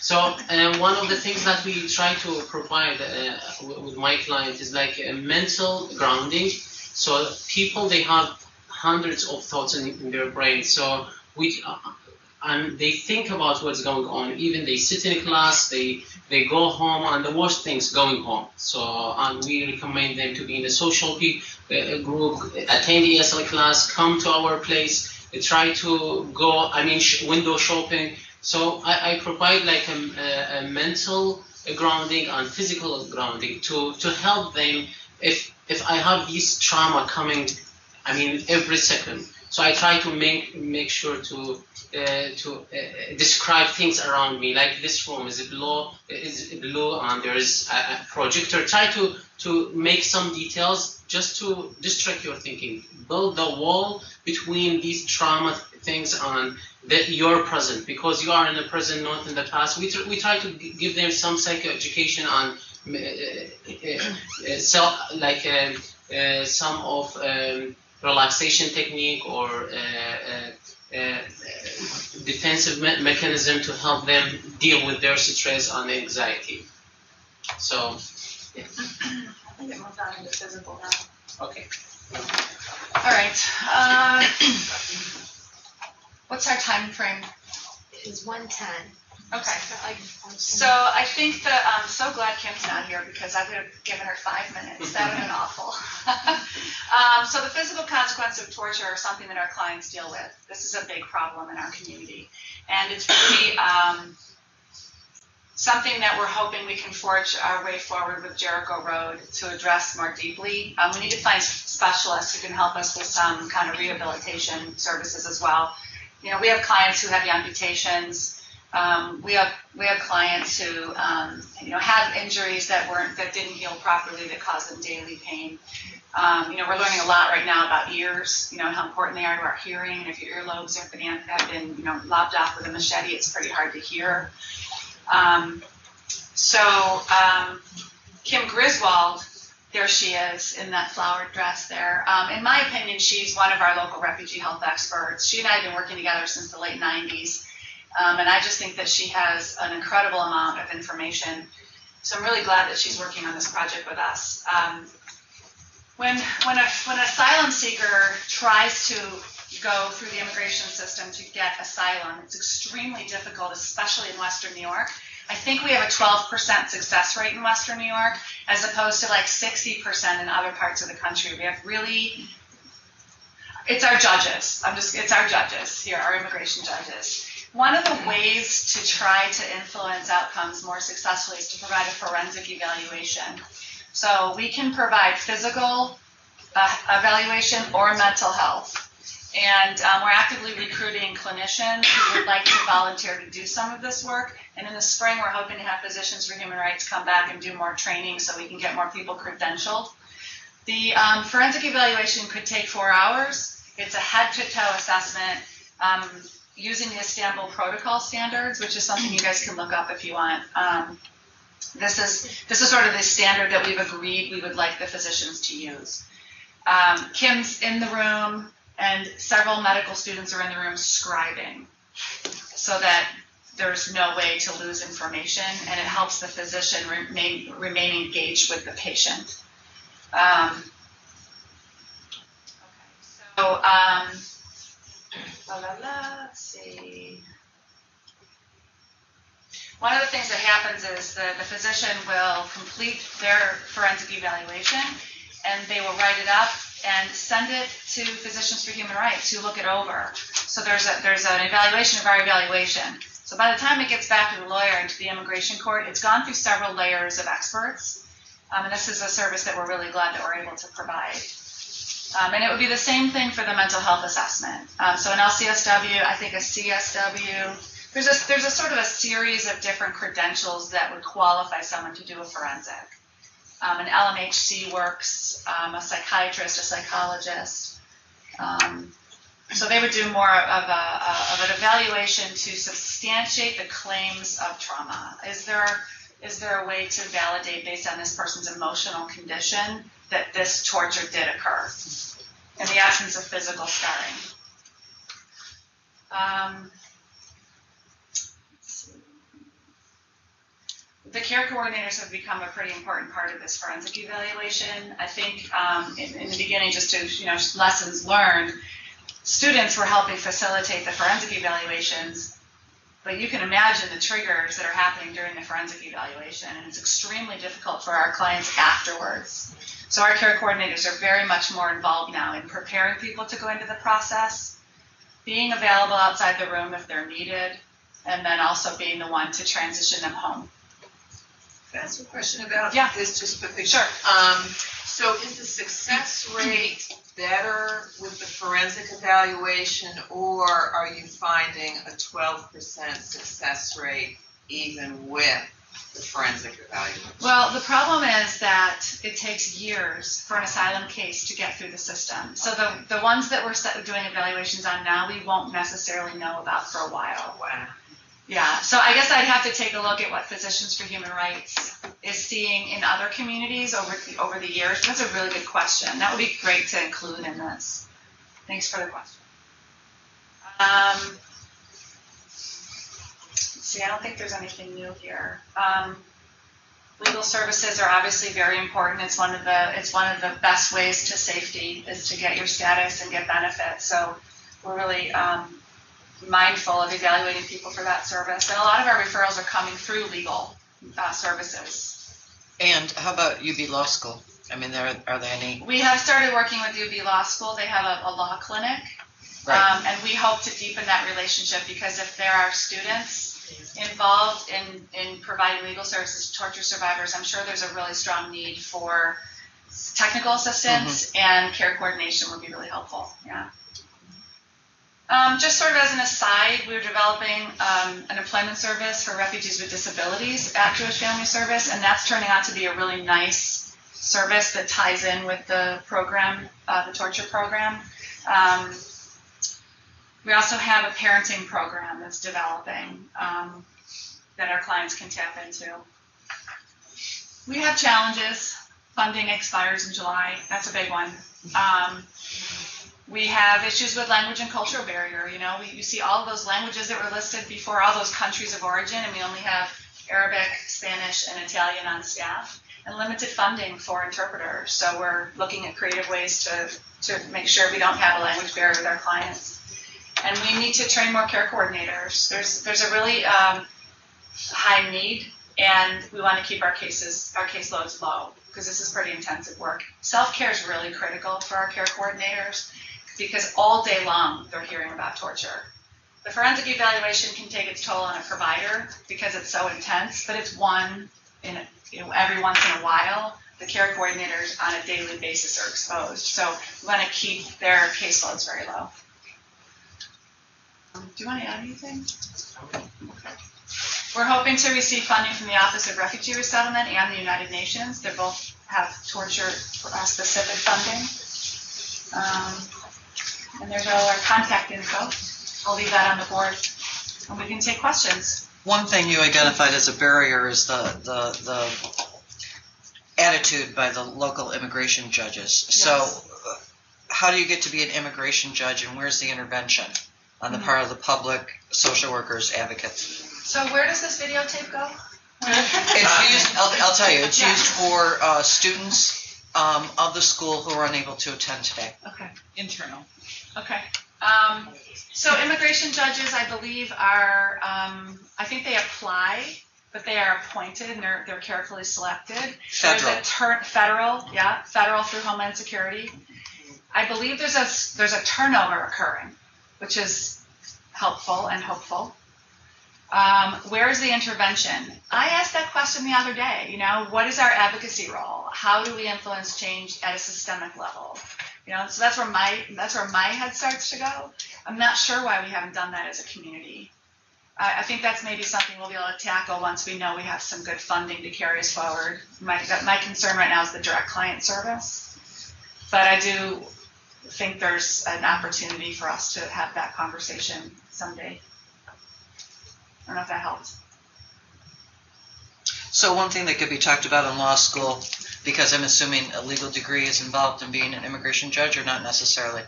So uh, one of the things that we try to provide uh, with my client is like a mental grounding. So people they have hundreds of thoughts in, in their brain. So we uh, and they think about what's going on. Even they sit in class, they they go home, and the worst things going home. So and we recommend them to be in the social uh, group, attend the ESL class, come to our place, try to go. I mean, window shopping. So I, I provide like a, a, a mental grounding and physical grounding to, to help them if if I have this trauma coming, I mean every second. So I try to make make sure to uh, to uh, describe things around me. Like this room is blue, is blue, and there is a, projector. Try to to make some details just to distract your thinking. Build the wall between these trauma things and that you're present because you are in the present, not in the past. We, tr- we try to give them some psychoeducation on uh, uh, uh, self, like uh, uh, some of um, relaxation technique or uh, uh, uh, defensive me- mechanism to help them deal with their stress and anxiety. So, I think it moved on into physical now. okay. All right. Uh, what's our time frame? Is one ten. Okay. So I think that I'm so glad Kim's not here because I would have given her five minutes. That would have been awful. um, so the physical consequences of torture are something that our clients deal with. This is a big problem in our community, and it's really um, something that we're hoping we can forge our way forward with Jericho Road to address more deeply. Um, we need to find specialists who can help us with some kind of rehabilitation services as well. You know, we have clients who have amputations Um, we have we have clients who um, you know have injuries that weren't that didn't heal properly that cause them daily pain. Um, you know, we're learning a lot right now about ears. You know, how important they are to our hearing. And if your earlobes have been have been you know lopped off with a machete, it's pretty hard to hear. Um, so um, Kim Griswold, there she is in that flowered dress there. Um, in my opinion, she's one of our local refugee health experts. She and I have been working together since the late 90s. Um, and I just think that she has an incredible amount of information. So I'm really glad that she's working on this project with us. Um, when, when, a, when an asylum seeker tries to go through the immigration system to get asylum, it's extremely difficult, especially in Western New York. I think we have a 12% success rate in Western New York, as opposed to like 60% in other parts of the country. We have really, it's our judges. I'm just, it's our judges here, our immigration judges. One of the ways to try to influence outcomes more successfully is to provide a forensic evaluation. So we can provide physical uh, evaluation or mental health. And um, we're actively recruiting clinicians who would like to volunteer to do some of this work. And in the spring, we're hoping to have Physicians for Human Rights come back and do more training so we can get more people credentialed. The um, forensic evaluation could take four hours. It's a head to toe assessment. Um, using the Istanbul Protocol standards, which is something you guys can look up if you want. Um, this is this is sort of the standard that we've agreed we would like the physicians to use. Um, Kim's in the room, and several medical students are in the room scribing, so that there's no way to lose information, and it helps the physician remain remain engaged with the patient. Um, okay, so. Let's see. One of the things that happens is the, the physician will complete their forensic evaluation and they will write it up and send it to Physicians for Human Rights who look it over. So there's a, there's an evaluation of our evaluation. So by the time it gets back to the lawyer and to the immigration court, it's gone through several layers of experts. Um, and this is a service that we're really glad that we're able to provide. Um, and it would be the same thing for the mental health assessment. Um, so an LCSW, I think a CSW, there's a, there's a sort of a series of different credentials that would qualify someone to do a forensic. Um, an LMHC works, um, a psychiatrist, a psychologist. Um, so they would do more of, a, of an evaluation to substantiate the claims of trauma. Is there is there a way to validate based on this person's emotional condition that this torture did occur in the absence of physical scarring. Um, the care coordinators have become a pretty important part of this forensic evaluation. I think um, in, in, the beginning, just to you know lessons learned, students were helping facilitate the forensic evaluations but you can imagine the triggers that are happening during the forensic evaluation, and it's extremely difficult for our clients afterwards. So our care coordinators are very much more involved now in preparing people to go into the process, being available outside the room if they're needed, and then also being the one to transition them home. Can I ask a question about yeah. this just quickly? Sure. Um, so is the success rate better with the forensic evaluation, or are you finding a 12% success rate even with the forensic evaluation? Well, the problem is that it takes years for an asylum case to get through the system. So the, the ones that we're doing evaluations on now, we won't necessarily know about for a while. Wow. Yeah, so I guess I'd have to take a look at what Physicians for Human Rights is seeing in other communities over the, over the years. That's a really good question. That would be great to include in this. Thanks for the question. Um, see, I don't think there's anything new here. Um, legal services are obviously very important. It's one of the it's one of the best ways to safety is to get your status and get benefits. So we're really um, mindful of evaluating people for that service. And a lot of our referrals are coming through legal uh, services. And how about UB Law School? I mean, there are there any? We have started working with UB Law School. They have a, a law clinic, right. um, and we hope to deepen that relationship because if there are students involved in, in providing legal services to torture survivors, I'm sure there's a really strong need for technical assistance mm-hmm. and care coordination would be really helpful. Yeah. Um, just sort of as an aside, we are developing um, an employment service for refugees with disabilities at Jewish Family Service, and that's turning out to be a really nice service that ties in with the program, uh, the torture program. Um, we also have a parenting program that's developing um, that our clients can tap into. We have challenges. Funding expires in July. That's a big one. Um, we have issues with language and cultural barrier. You know, we, you see all those languages that were listed before, all those countries of origin, and we only have Arabic, Spanish, and Italian on staff, and limited funding for interpreters. So we're looking at creative ways to, to make sure we don't have a language barrier with our clients. And we need to train more care coordinators. There's there's a really um, high need, and we want to keep our cases our caseloads low because this is pretty intensive work. Self care is really critical for our care coordinators because all day long they're hearing about torture. The forensic evaluation can take its toll on a provider because it's so intense, but it's one in you know every once in a while. The care coordinators on a daily basis are exposed, so we want to keep their caseloads very low. Um, Do you want to add anything? We're hoping to receive funding from the Office of Refugee Resettlement and the United Nations. They both have torture uh, specific funding. Um, and there's all our contact info. I'll leave that on the board and we can take questions. One thing you identified as a barrier is the, the, the attitude by the local immigration judges. So Yes. uh, how do you get to be an immigration judge and where's the intervention on the Mm-hmm. part of the public, social workers, advocates? So where does this videotape go? It's used, I'll, I'll tell you, it's Yeah. used for uh, students um, of the school who are unable to attend today. Okay. Internal. Okay. Um, so immigration judges, I believe, are, um, I think they apply, but they are appointed and they're, they're carefully selected. There's Federal. a tur- federal, yeah, federal through Homeland Security. I believe there's a, s- there's a turnover occurring, which is helpful and hopeful. Um, where is the intervention? I asked that question the other day. You know, what is our advocacy role? How do we influence change at a systemic level? You know, so that's where my that's where my head starts to go. I'm not sure why we haven't done that as a community. I, I think that's maybe something we'll be able to tackle once we know we have some good funding to carry us forward. My my concern right now is the direct client service, but I do think there's an opportunity for us to have that conversation someday. I don't know if that helped. So one thing that could be talked about in law school, because I'm assuming a legal degree is involved in being an immigration judge, or not necessarily,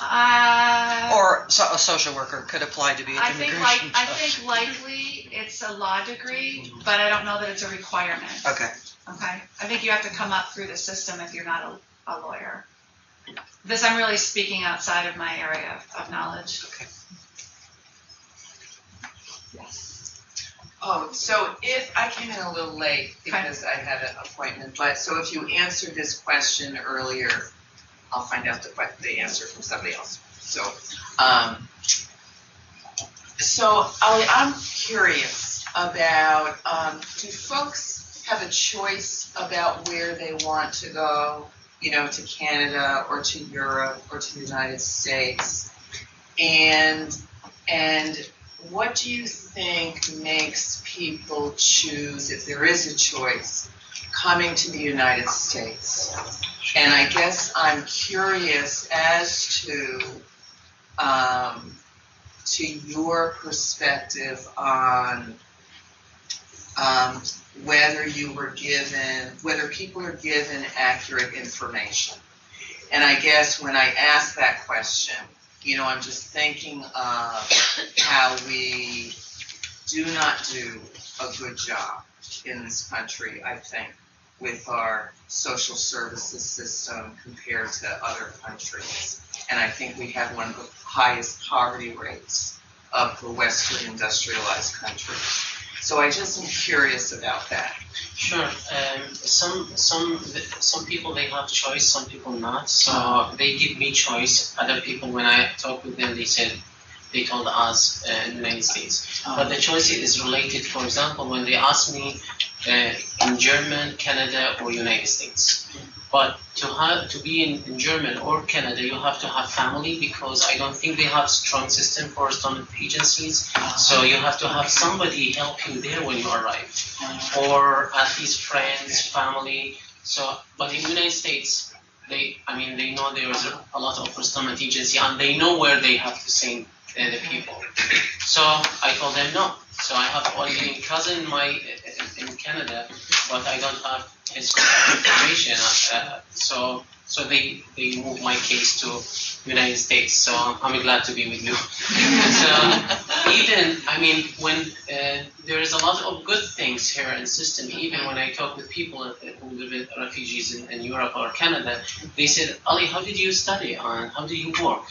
Uh, or so, a social worker could apply to be an I think immigration like I think likely it's a law degree, but I don't know that it's a requirement. Okay. Okay, I think you have to come up through the system if you're not a, a lawyer. This, I'm really speaking outside of my area of, of knowledge. Okay. Yes. Oh, so if, I came in a little late because I had an appointment, but, so if you answered this question earlier, I'll find out the, the answer from somebody else. So, um, so I, I'm curious about, um, do folks have a choice about where they want to go? You know, to Canada or to Europe or to the United States? And, and what do you think makes people choose, if there is a choice, coming to the United States? And I guess I'm curious as to, um, to your perspective on, um, whether you were given, whether people are given accurate information. And I guess when I ask that question, you know, I'm just thinking of how we do not do a good job in this country, I think, with our social services system compared to other countries. And I think we have one of the highest poverty rates of the Western industrialized countries. So I just am curious about that. Sure. Um, some some some people they have choice, some people not. So they give me choice. Other people, when I talk with them, they said they told us uh, in the United States. But the choice is related. For example, when they ask me uh, in German, Canada, or United States. But to have to be in, in German or Canada, you have to have family because I don't think they have strong system for student agencies. So you have to have somebody help you there when you arrive, or at least friends, family. So, but in the United States, they, I mean, they know there is a, a lot of student agency and they know where they have to send uh, the people. So I told them no. So I have only cousin in my in Canada, but I don't have his information. Uh, so so they they moved my case to United States. So I'm glad to be with you. so even I mean when uh, there is a lot of good things here in system. Even when I talk with people who live in refugees in, in Europe or Canada, they said, Ali, how did you study? On how do you work?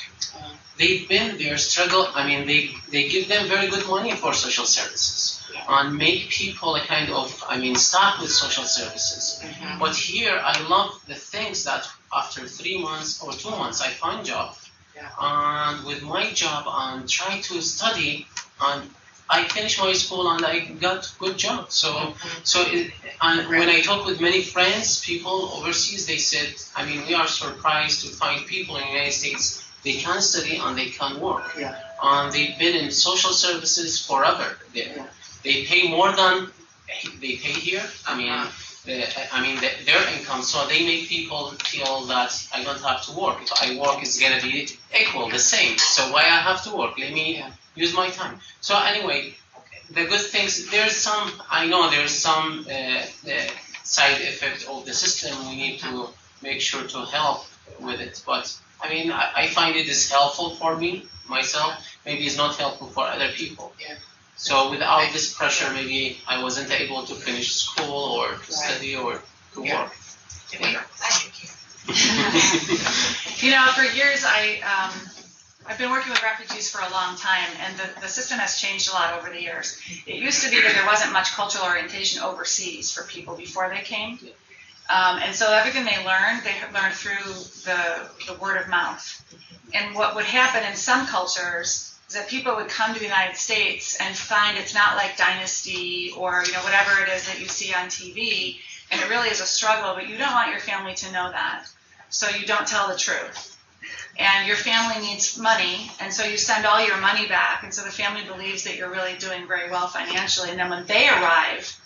They've been there, struggle. I mean, they they give them very good money for social services and make people a kind of, I mean, start with social services. Mm-hmm. But here, I love the things that after three months or two months, I find job. Yeah. And with my job, I'm to study, and I finished my school and I got good job. So, mm-hmm. so it, and when I talk with many friends, people overseas, they said, I mean, we are surprised to find people in the United States they can study and they can work. Yeah. And they've been in social services forever there. Yeah. They pay more than they pay here. I mean, Uh-huh. the, I mean the, their income. So they make people feel that I don't have to work. If I work, it's gonna be equal, the same. So why I have to work? Let me Yeah. use my time. So anyway, the good things. There's some. I know there's some uh, uh, side effect of the system. We need to make sure to help with it. But I mean, I, I find it is helpful for me myself. Maybe it's not helpful for other people. Yeah. So without this pressure, maybe I wasn't able to finish school or to study or to Yeah. work. You know, for years I um, I've been working with refugees for a long time, and the, the system has changed a lot over the years. It used to be that there wasn't much cultural orientation overseas for people before they came, um, and so everything they learned, they learned through the the word of mouth. And what would happen in some cultures is that people would come to the United States and find it's not like Dynasty or you know whatever it is that you see on TV, and it really is a struggle. But you don't want your family to know that so you don't tell the truth. And your family needs money, and so you send all your money back, and so the family believes that you're really doing very well financially. And then when they arrive,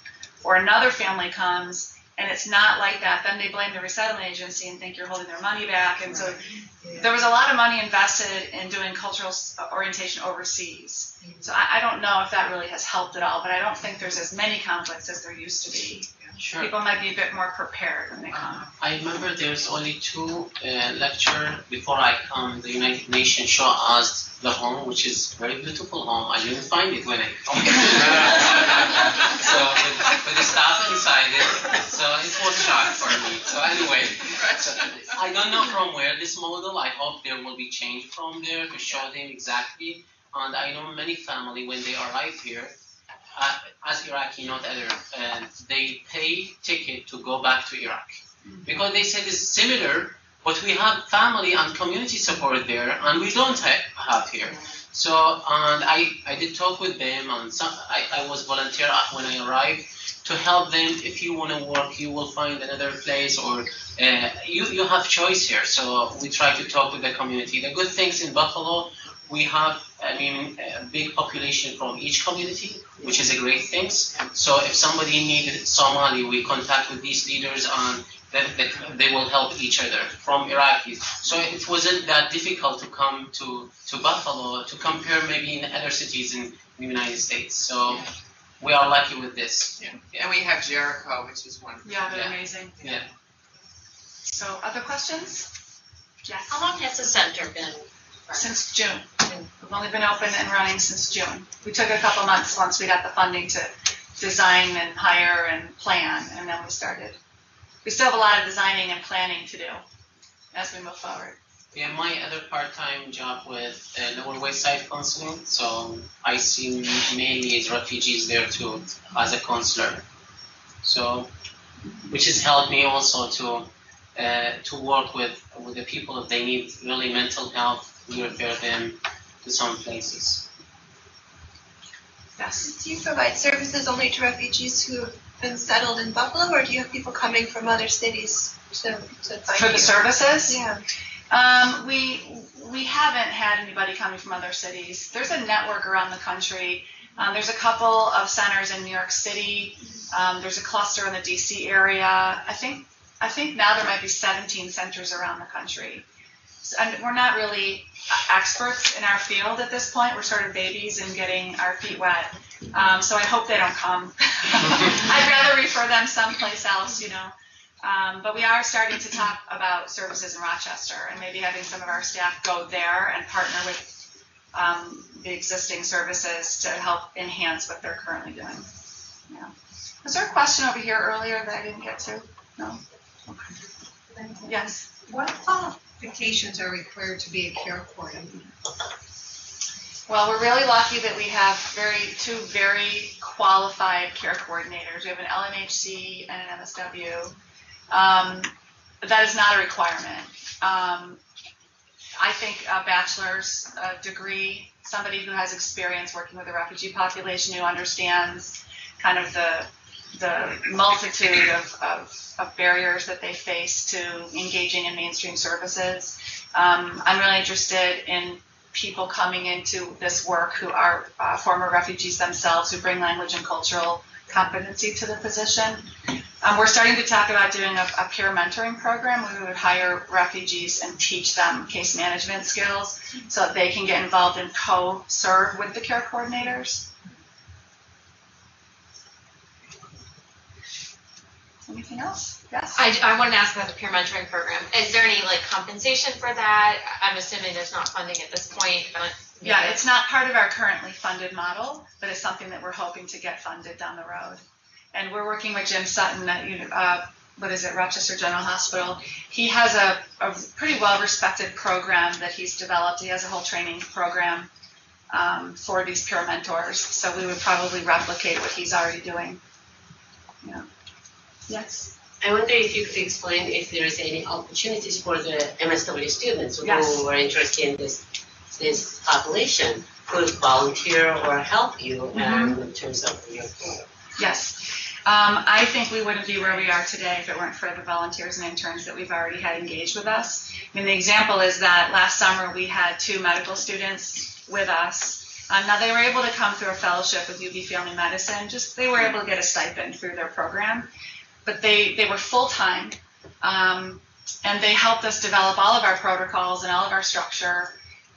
or another family comes, and it's not like that, then they blame the resettlement agency and think you're holding their money back. And so there was a lot of money invested in doing cultural orientation overseas. So I, I don't know if that really has helped at all, but I don't think there's as many conflicts as there used to be. Sure. People might be a bit more prepared when they come. I remember there's only two uh, lecture before I come. The United Nations show us the home, which is very beautiful home. I didn't find it when I come. so with, with the staff inside it, so it was shock for me. So anyway, so I don't know from where this model. I hope there will be change from there to show them exactly. And I know many family when they arrive here, uh, as Iraqi, not other, uh, they pay ticket to go back to Iraq because they said it's similar, but we have family and community support there, and we don't ha- have here. So, and I, I did talk with them, and some, I, I was volunteer when I arrived to help them. If you want to work, you will find another place, or uh, you, you have choice here. So we try to talk with the community. The good things in Buffalo, we have, I mean, a big population from each community, which is a great thing. So if somebody needed Somali, we contact with these leaders and they, they, they will help each other from Iraqis. So it wasn't that difficult to come to, to Buffalo to compare maybe in other cities in the United States. So we are lucky with this. Yeah, And we have Jericho, which is wonderful. Yeah, they're Yeah. amazing. Yeah. So, other questions? Yes. How long has the center been? Since June. We've only been open and running since June. We took a couple months once we got the funding to design and hire and plan, and then we started. We still have a lot of designing and planning to do as we move forward. Yeah, my other part-time job with uh, Lower West Side Counseling, so I see mainly as refugees there too, as a counselor. So, which has helped me also to uh, to work with with the people if they need really mental health, we refer them to some places. Yes. Do you provide services only to refugees who have been settled in Buffalo, or do you have people coming from other cities to, to find For you? the services? Yeah. Um, we we haven't had anybody coming from other cities. There's a network around the country. Um, there's a couple of centers in New York City. Um, there's a cluster in the DC area. I think I think now there might be 17 centers around the country. So, and we're not really uh, experts in our field at this point. We're sort of babies and getting our feet wet. Um, so I hope they don't come. I'd rather refer them someplace else, you know. Um, but we are starting to talk about services in Rochester and maybe having some of our staff go there and partner with um, the existing services to help enhance what they're currently doing. Yeah. Was there a question over here earlier that I didn't get to? No? Okay. Yes. What qualifications are required to be a care coordinator? Well, we're really lucky that we have very two very qualified care coordinators. We have an LMHC and an MSW. Um, that is not a requirement. Um, I think a bachelor's uh, degree, somebody who has experience working with the refugee population, who understands kind of the the multitude of, of, of barriers that they face to engaging in mainstream services. Um, I'm really interested in people coming into this work who are uh, former refugees themselves, who bring language and cultural competency to the position. Um, we're starting to talk about doing a, a peer mentoring program where we would hire refugees and teach them case management skills so that they can get involved and co-serve with the care coordinators. Anything else? Yes? I, I wanted to ask about the peer mentoring program. Is there any like compensation for that? I'm assuming there's not funding at this point, but Yeah, it's not part of our currently funded model, but it's something that we're hoping to get funded down the road. And we're working with Jim Sutton at, you know, uh, what is it, Rochester General Hospital. He has a, a pretty well-respected program that he's developed. He has a whole training program um, for these peer mentors. So we would probably replicate what he's already doing. Yeah. Yes. I wonder if you could explain if there is any opportunities for the MSW students Yes. who are interested in this this population could volunteer or help you Mm-hmm. um, in terms of your program. Yes. Um, I think we wouldn't be where we are today if it weren't for the volunteers and interns that we've already had engaged with us. I mean, the example is that last summer we had two medical students with us. Um, now they were able to come through a fellowship with UB Family Medicine. Just they were able to get a stipend through their program, but they they were full time, um, and they helped us develop all of our protocols and all of our structure.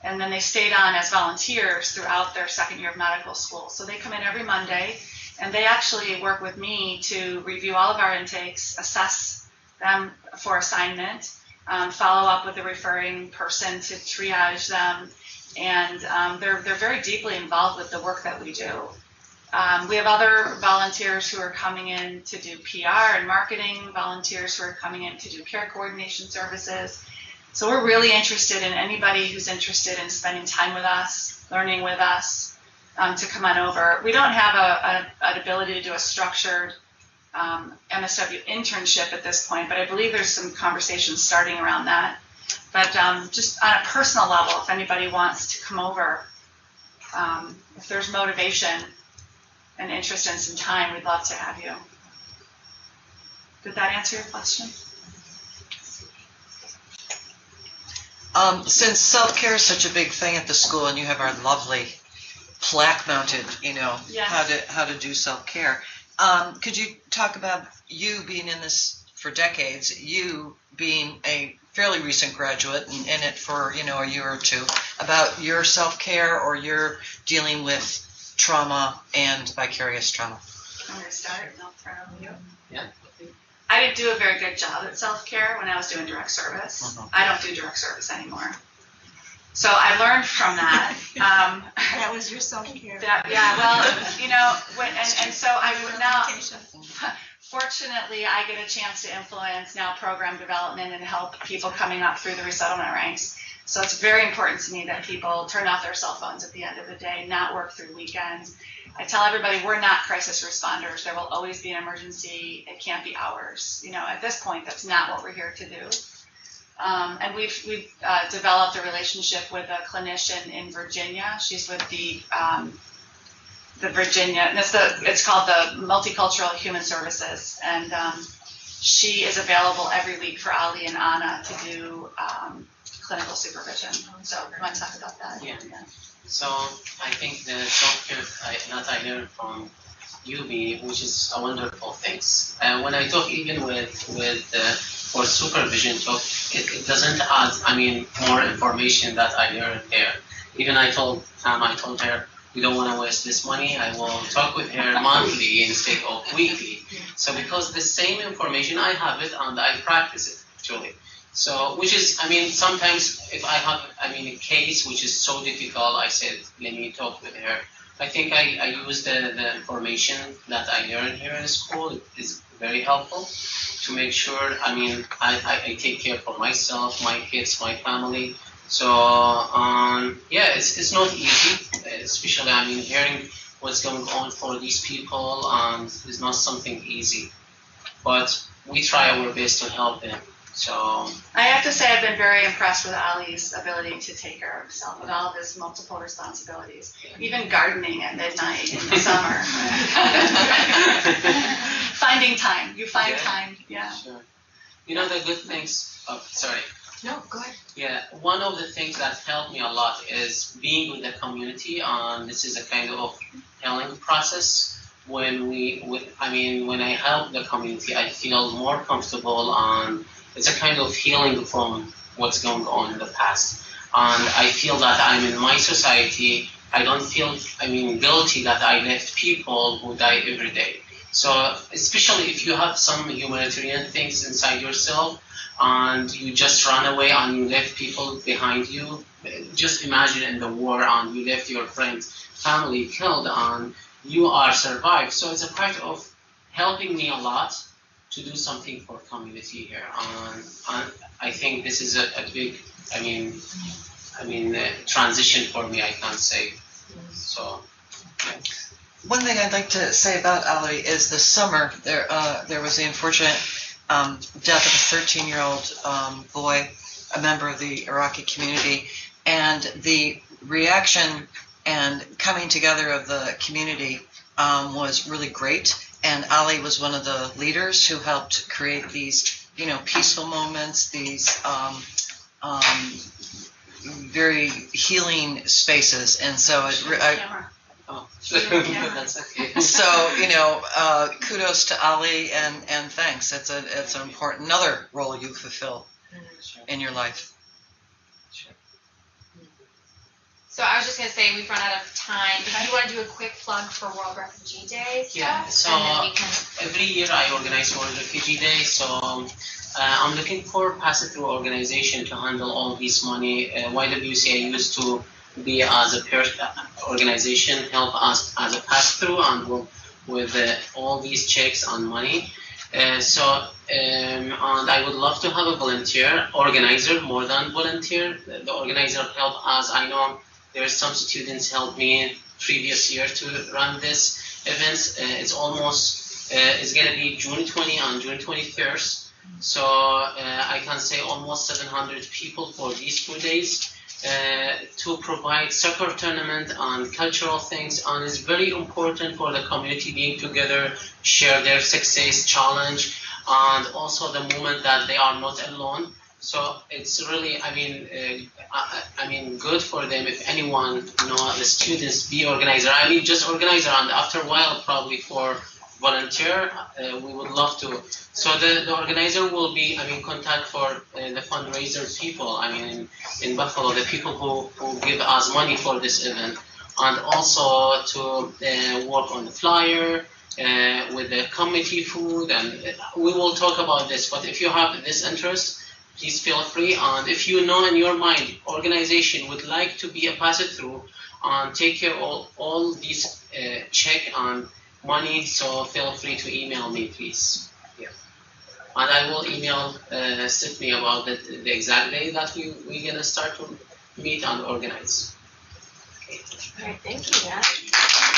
And then they stayed on as volunteers throughout their second year of medical school. So they come in every Monday and they actually work with me to review all of our intakes, assess them for assignment, um, follow up with the referring person to triage them, and um, they're they're very deeply involved with the work that we do. Um, we have other volunteers who are coming in to do PR and marketing, volunteers who are coming in to do care coordination services. So we're really interested in anybody who's interested in spending time with us, learning with us, um, to come on over. We don't have a, a, an ability to do a structured um, MSW internship at this point, but I believe there's some conversations starting around that. But um, just on a personal level, if anybody wants to come over, um, if there's motivation and interest and some time, we'd love to have you. Did that answer your question? Um, since self-care is such a big thing at the school and you have our lovely plaque mounted, you know, Yes. how to, how to do self-care, um, could you talk about you being in this for decades, you being a fairly recent graduate and in it for, you know, a year or two, about your self-care or your dealing with trauma and vicarious trauma? I'm going to start and I'll turn it you. Yeah. I didn't do a very good job at self-care when I was doing direct service. Mhm. I don't do direct service anymore. So I learned from that. Um, That was your self-care. that- yeah, well, you know, when, and, and so I would now, fortunately, I get a chance to influence now program development and help people coming up through the resettlement ranks. So it's very important to me that people turn off their cell phones at the end of the day, not work through weekends. I tell everybody we're not crisis responders. There will always be an emergency. It can't be ours. You know, at this point, that's not what we're here to do. Um, and we've we've uh, developed a relationship with a clinician in Virginia. She's with the um, the Virginia, and it's the, it's called the Multicultural Human Services. And um, she is available every week for Ali and Anna to do um, clinical supervision. So we want to talk about that. Yeah. So I think the I, that I learned from UB, which is a wonderful thing. Uh, when I talk even with with uh, for supervision talk, it, it doesn't add. I mean, more information that I learned there. Even I told Tam, I told her we don't want to waste this money. I will talk with her monthly instead of weekly. So because the same information I have it and I practice it actually. So, which is, I mean, sometimes if I have, I mean, a case which is so difficult, I said, let me talk with her. I think I, I use the, the information that I learned here in school is very helpful to make sure, I mean, I, I, I take care for myself, my kids, my family. So, um, yeah, it's, it's not easy, especially, I mean, hearing what's going on for these people um, is not something easy. But we try our best to help them. So, I have to say I've been very impressed with Ali's ability to take care of himself with all of his multiple responsibilities, even gardening at midnight in the summer. Finding time, you find Yeah. time, yeah. sure. You know, the good things, oh, sorry. No, go ahead. Yeah, one of the things that helped me a lot is being with the community. Um, this is a kind of healing process. When we, with, I mean, when I help the community, I feel more comfortable, and it's a kind of healing from what's going on in the past. And I feel that I'm in my society. I don't feel, I mean, guilty that I left people who die every day. So, especially if you have some humanitarian things inside yourself, and you just run away and you left people behind you. Just imagine in the war and you left your friends, family killed and you are survived. So it's a part of helping me a lot to do something for community here. And, and I think this is a, a big, I mean, I mean, uh, transition for me. I can't say. So, yeah. One thing I'd like to say about Ali is this summer there uh, there was the unfortunate um, death of a 13 year old um, boy, a member of the Iraqi community, and the reaction and coming together of the community um, was really great. And Ali was one of the leaders who helped create these, you know, peaceful moments, these um, um, very healing spaces. And so it, I, Oh, okay. so you know, uh, kudos to Ali and and thanks. It's a it's an important another role you fulfill in your life. So I was just gonna say we've run out of time. If you want to do a quick plug for World Refugee Day Yeah, stuff, so- then we can. Every year I organize World Refugee Day, so uh, I'm looking for pass-through organization to handle all this money. Uh, YWCA used to be as a per- organization, help us as a pass-through and with uh, all these checks on money. Uh, so, um, and I would love to have a volunteer organizer more than volunteer. The the organizer help us. I know there are some students helped me previous year to run this events. Uh, it's almost uh, it's gonna be June 20 and June 21st. So uh, I can say almost 700 people for these two days uh, to provide soccer tournament and cultural things. And it's very important for the community being together, share their success, challenge, and also the moment that they are not alone. So it's really, I mean, uh, I, I mean, good for them if anyone, you know, the students be organizer. I mean, just organizer, and after a while, probably for volunteer, uh, we would love to. So the, the organizer will be, I mean, contact for uh, the fundraiser people. I mean, in, in Buffalo, the people who, who give us money for this event, and also to uh, work on the flyer. Uh, with the committee food, and uh, we will talk about this. But if you have this interest, please feel free. And if you know in your mind, organization would like to be a pass it through and take care of all, all these uh, check on money, so feel free to email me, please. Yeah. And I will email uh, Sydney about the, the exact day that we, we're gonna start to meet and organize. Okay. All right, thank you, Matt.